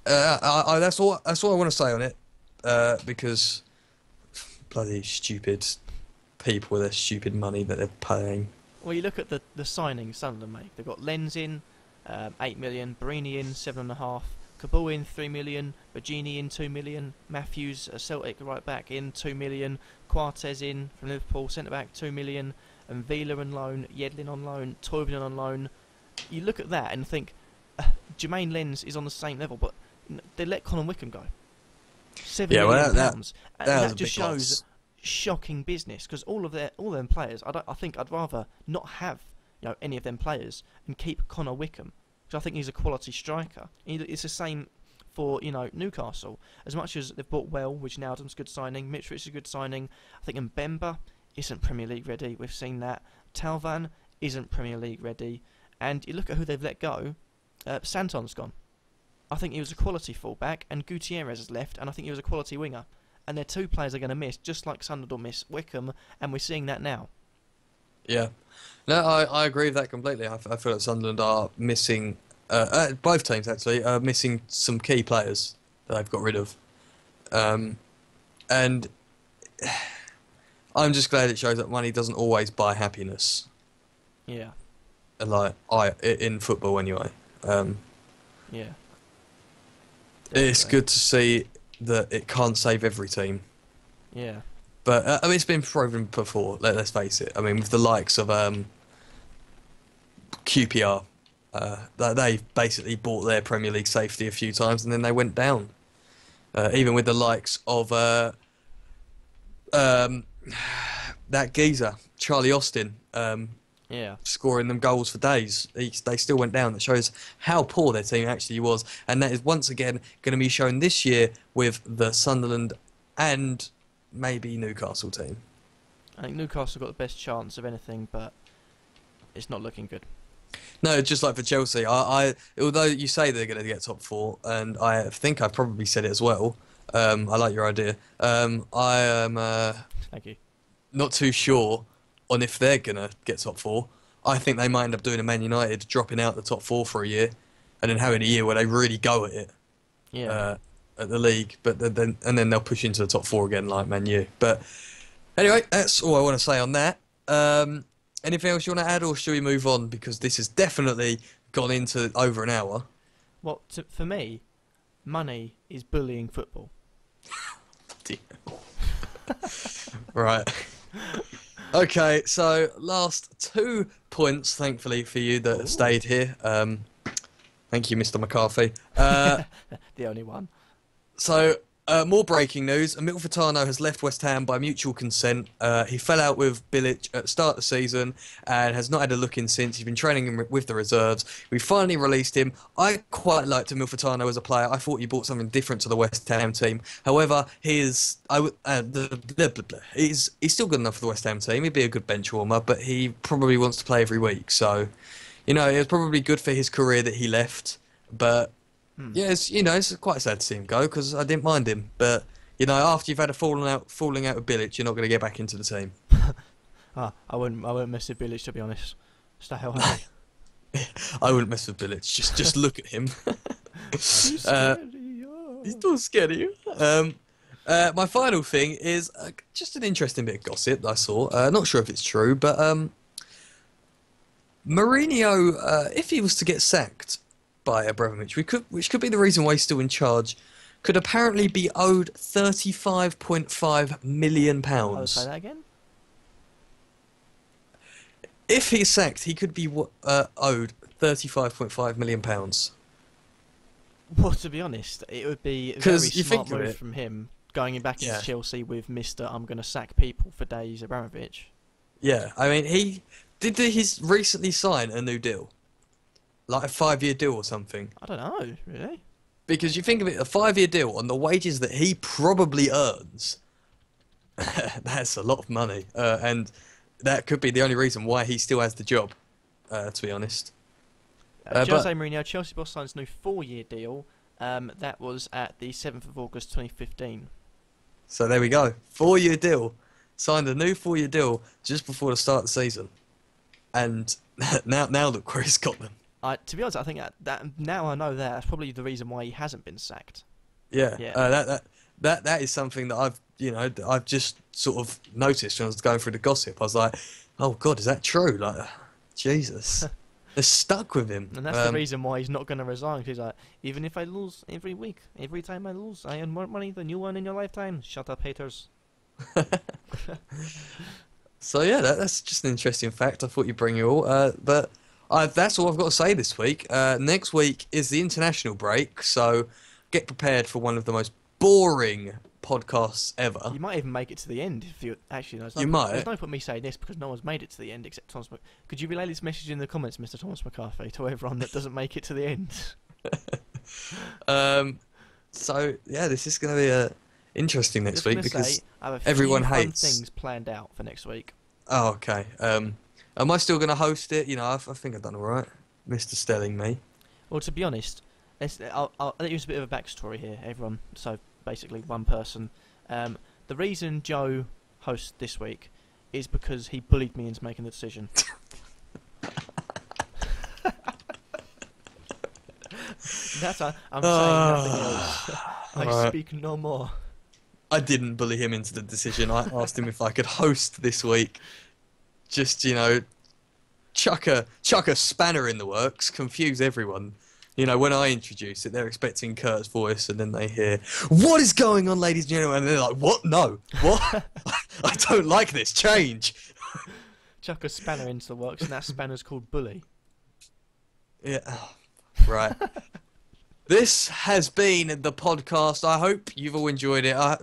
uh, I, I, that's all. That's all I want to say on it, uh, because bloody stupid people with their stupid money that they're paying. Well, you look at the the signings Sunderland make. They've got Lens in, um, eight million, Borini in seven and a half, Kaboul in 3 million, Bergini in 2 million, Matthews, a Celtic right back in 2 million, Coates in from Liverpool, centre back 2 million, and Villa on loan, Yedlin on loan, Toivonen on loan, you look at that and think uh, Jeremain Lens is on the same level, but they let Connor Wickham go. Seven Yeah, million well, that- pounds, and That, that, a just shows loss. shocking business because all of their all them players, I, don't, I think I'd rather not have you know any of them players and keep Connor Wickham because I think he's a quality striker. It's the same for you know Newcastle. As much as they've bought well, which Nowden's a good signing, Mitrovic is a good signing. I think Mbemba isn't Premier League ready. We've seen that. Thauvin isn't Premier League ready. And you look at who they've let go. Uh, Santon's gone. I think he was a quality fullback, and Gutierrez has left, and I think he was a quality winger. And they're two players they're going to miss, just like Sunderland will miss Wickham, and we're seeing that now. Yeah. No, I, I agree with that completely. I, I feel like Sunderland are missing, uh, uh, both teams actually, are missing some key players that they've got rid of. Um, and I'm just glad it shows that money doesn't always buy happiness. Yeah, Like I i- in football anyway. Um, yeah. it's good to see that it can't save every team. Yeah, But uh, I mean, it's been proven before. Let, let's face it. I mean, with the likes of um, QPR, uh, they basically bought their Premier League safety a few times and then they went down. Uh, even with the likes of uh, um, that geezer Charlie Austin um, yeah, scoring them goals for days, he, they still went down. That shows how poor their team actually was, and that is once again going to be shown this year with the Sunderland and maybe Newcastle team. I think Newcastle got the best chance of anything, but it's not looking good. No, just like for Chelsea, I, I although you say they're going to get top four, and I think I probably said it as well. Um, I like your idea. Um, I am uh, Thank you. not too sure on if they're going to get top four. I think they might end up doing a Man United, dropping out the top four for a year, and then having a year where they really go at it. Yeah, uh, at the league, but then- and then they'll push into the top four again, like Man U. But anyway, that's all I want to say on that. Um, anything else you want to add, or should we move on because this has definitely gone into over an hour? well, to, for me, money is bullying football. right. Okay, so last two points, thankfully for you that stayed here. Um, thank you, Mr. McCarthy. Uh, The only one. So, uh, more breaking news. Emil Furtado has left West Ham by mutual consent. Uh, he fell out with Bilic at the start of the season and has not had a look in since. He's been training in- with the reserves. We finally released him. I quite liked Emil Furtado as a player. I thought he brought something different to the West Ham team. However, he is I w- uh, blah, blah, blah. He's he's still good enough for the West Ham team. He'd be a good bench warmer, but he probably wants to play every week. So, you know, it was probably good for his career that he left. But Hmm. yeah, it's you know it's quite sad to see him go because I didn't mind him, but you know after you've had a falling out falling out with Bilic, you're not going to get back into the team. Ah, I wouldn't. I wouldn't mess with Bilic to be honest. Stay away. I wouldn't mess with Bilic. Just just look at him. He's Uh, scary, oh. He's not scared of you. Um, uh, my final thing is uh, just an interesting bit of gossip that I saw. Uh, not sure if it's true, but um, Mourinho, uh, if he was to get sacked by Abramovich, we could, which could be the reason why he's still in charge, could apparently be owed thirty-five point five million I would pounds. say that again. If he's sacked, he could be uh, owed thirty-five point five million pounds. Well, to be honest, it would be a very smart think move from him going back into Chelsea with Mister I'm going to sack people for days Abramovich. Yeah, I mean, he did. He's recently sign a new deal, like a five-year deal or something. I don't know, really. Because you think of it, a five-year deal on the wages that he probably earns. that's a lot of money, uh, and that could be the only reason why he still has the job. Uh, to be honest. Uh, Uh, but- Jose Mourinho, Chelsea boss signs a new four-year deal. Um, that was at the 7th of August 2015. So there we go, four-year deal. Signed a new four-year deal just before the start of the season, and now now look where he's got them. I, to be honest, I think that, that now I know that that's probably the reason why he hasn't been sacked. Yeah, Yeah. Uh, that that that that is something that I've you know I've just sort of noticed when I was going through the gossip. I was like, oh god, is that true? Like, Jesus, they're stuck with him. And that's Um, the reason why he's not going to resign. he's like, even if I lose every week, every time I lose, I earn more money than you earn in your lifetime. Shut up, haters. So yeah, that, that's just an interesting fact. I thought you'd bring it all, uh, but Uh, that's all I've got to say this week. Uh, next week is the international break, so get prepared for one of the most boring podcasts ever. You might even make it to the end if you actually. No, You might. There's no point me saying this because no one's made it to the end except Thomas. Mc- Could you relay this message in the comments, Mr. Thomas McCarthy, to everyone that doesn't make it to the end? Um, so yeah, this is going to be uh, interesting next week because say, I have a everyone hates- things planned out for next week. oh okay. Um, am I still going to host it? You know, I've, I think I've done all right, Mister Stelling me. Well, to be honest, let's, I'll, I'll you use a bit of a backstory here, everyone. So basically, one person. Um, the reason Joe hosts this week is because he bullied me into making the decision. That's a, I'm saying nothing else. I Alright. speak no more. I didn't bully him into the decision. I asked him if I could host this week. Just you know, chuck a chuck a spanner in the works, confuse everyone. You know, when I introduce it, they're expecting Kurt's voice, and then they hear, "What is going on, ladies and gentlemen?" And they're like, "What? No, what? I don't like this. Change." Chuck a spanner into the works, and that spanner's called bully. Yeah, right. This has been the podcast. I hope you've all enjoyed it. I,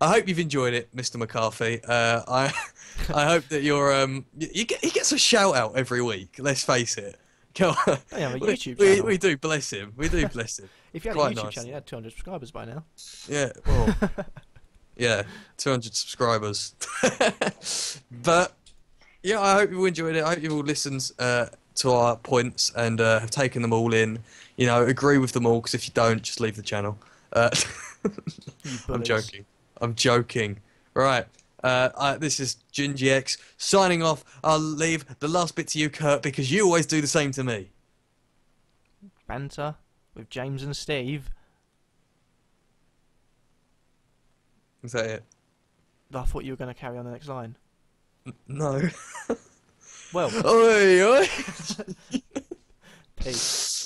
I hope you've enjoyed it, Mr. McCarthy. Uh, I, I hope that you're um, you, get, he gets a shout out every week. Let's face it. Come on. Oh, yeah, a we, YouTube we, channel. we do bless him. We do bless him. If you had quite a YouTube nice. channel, you had 200 subscribers by now. Yeah. Well. yeah. Two hundred subscribers. but yeah, I hope you all enjoyed it. I hope you all listened uh, to our points and uh, have taken them all in. You know, agree with them all. Because if you don't, just leave the channel. Uh, I'm joking. I'm joking. Right. Uh, I, this is GINGIEx signing off. I'll leave the last bit to you, Kurt, because you always do the same to me. Banter with James and Steve. Is that it? I thought you were going to carry on the next line. No. Well, oi, oi. peace.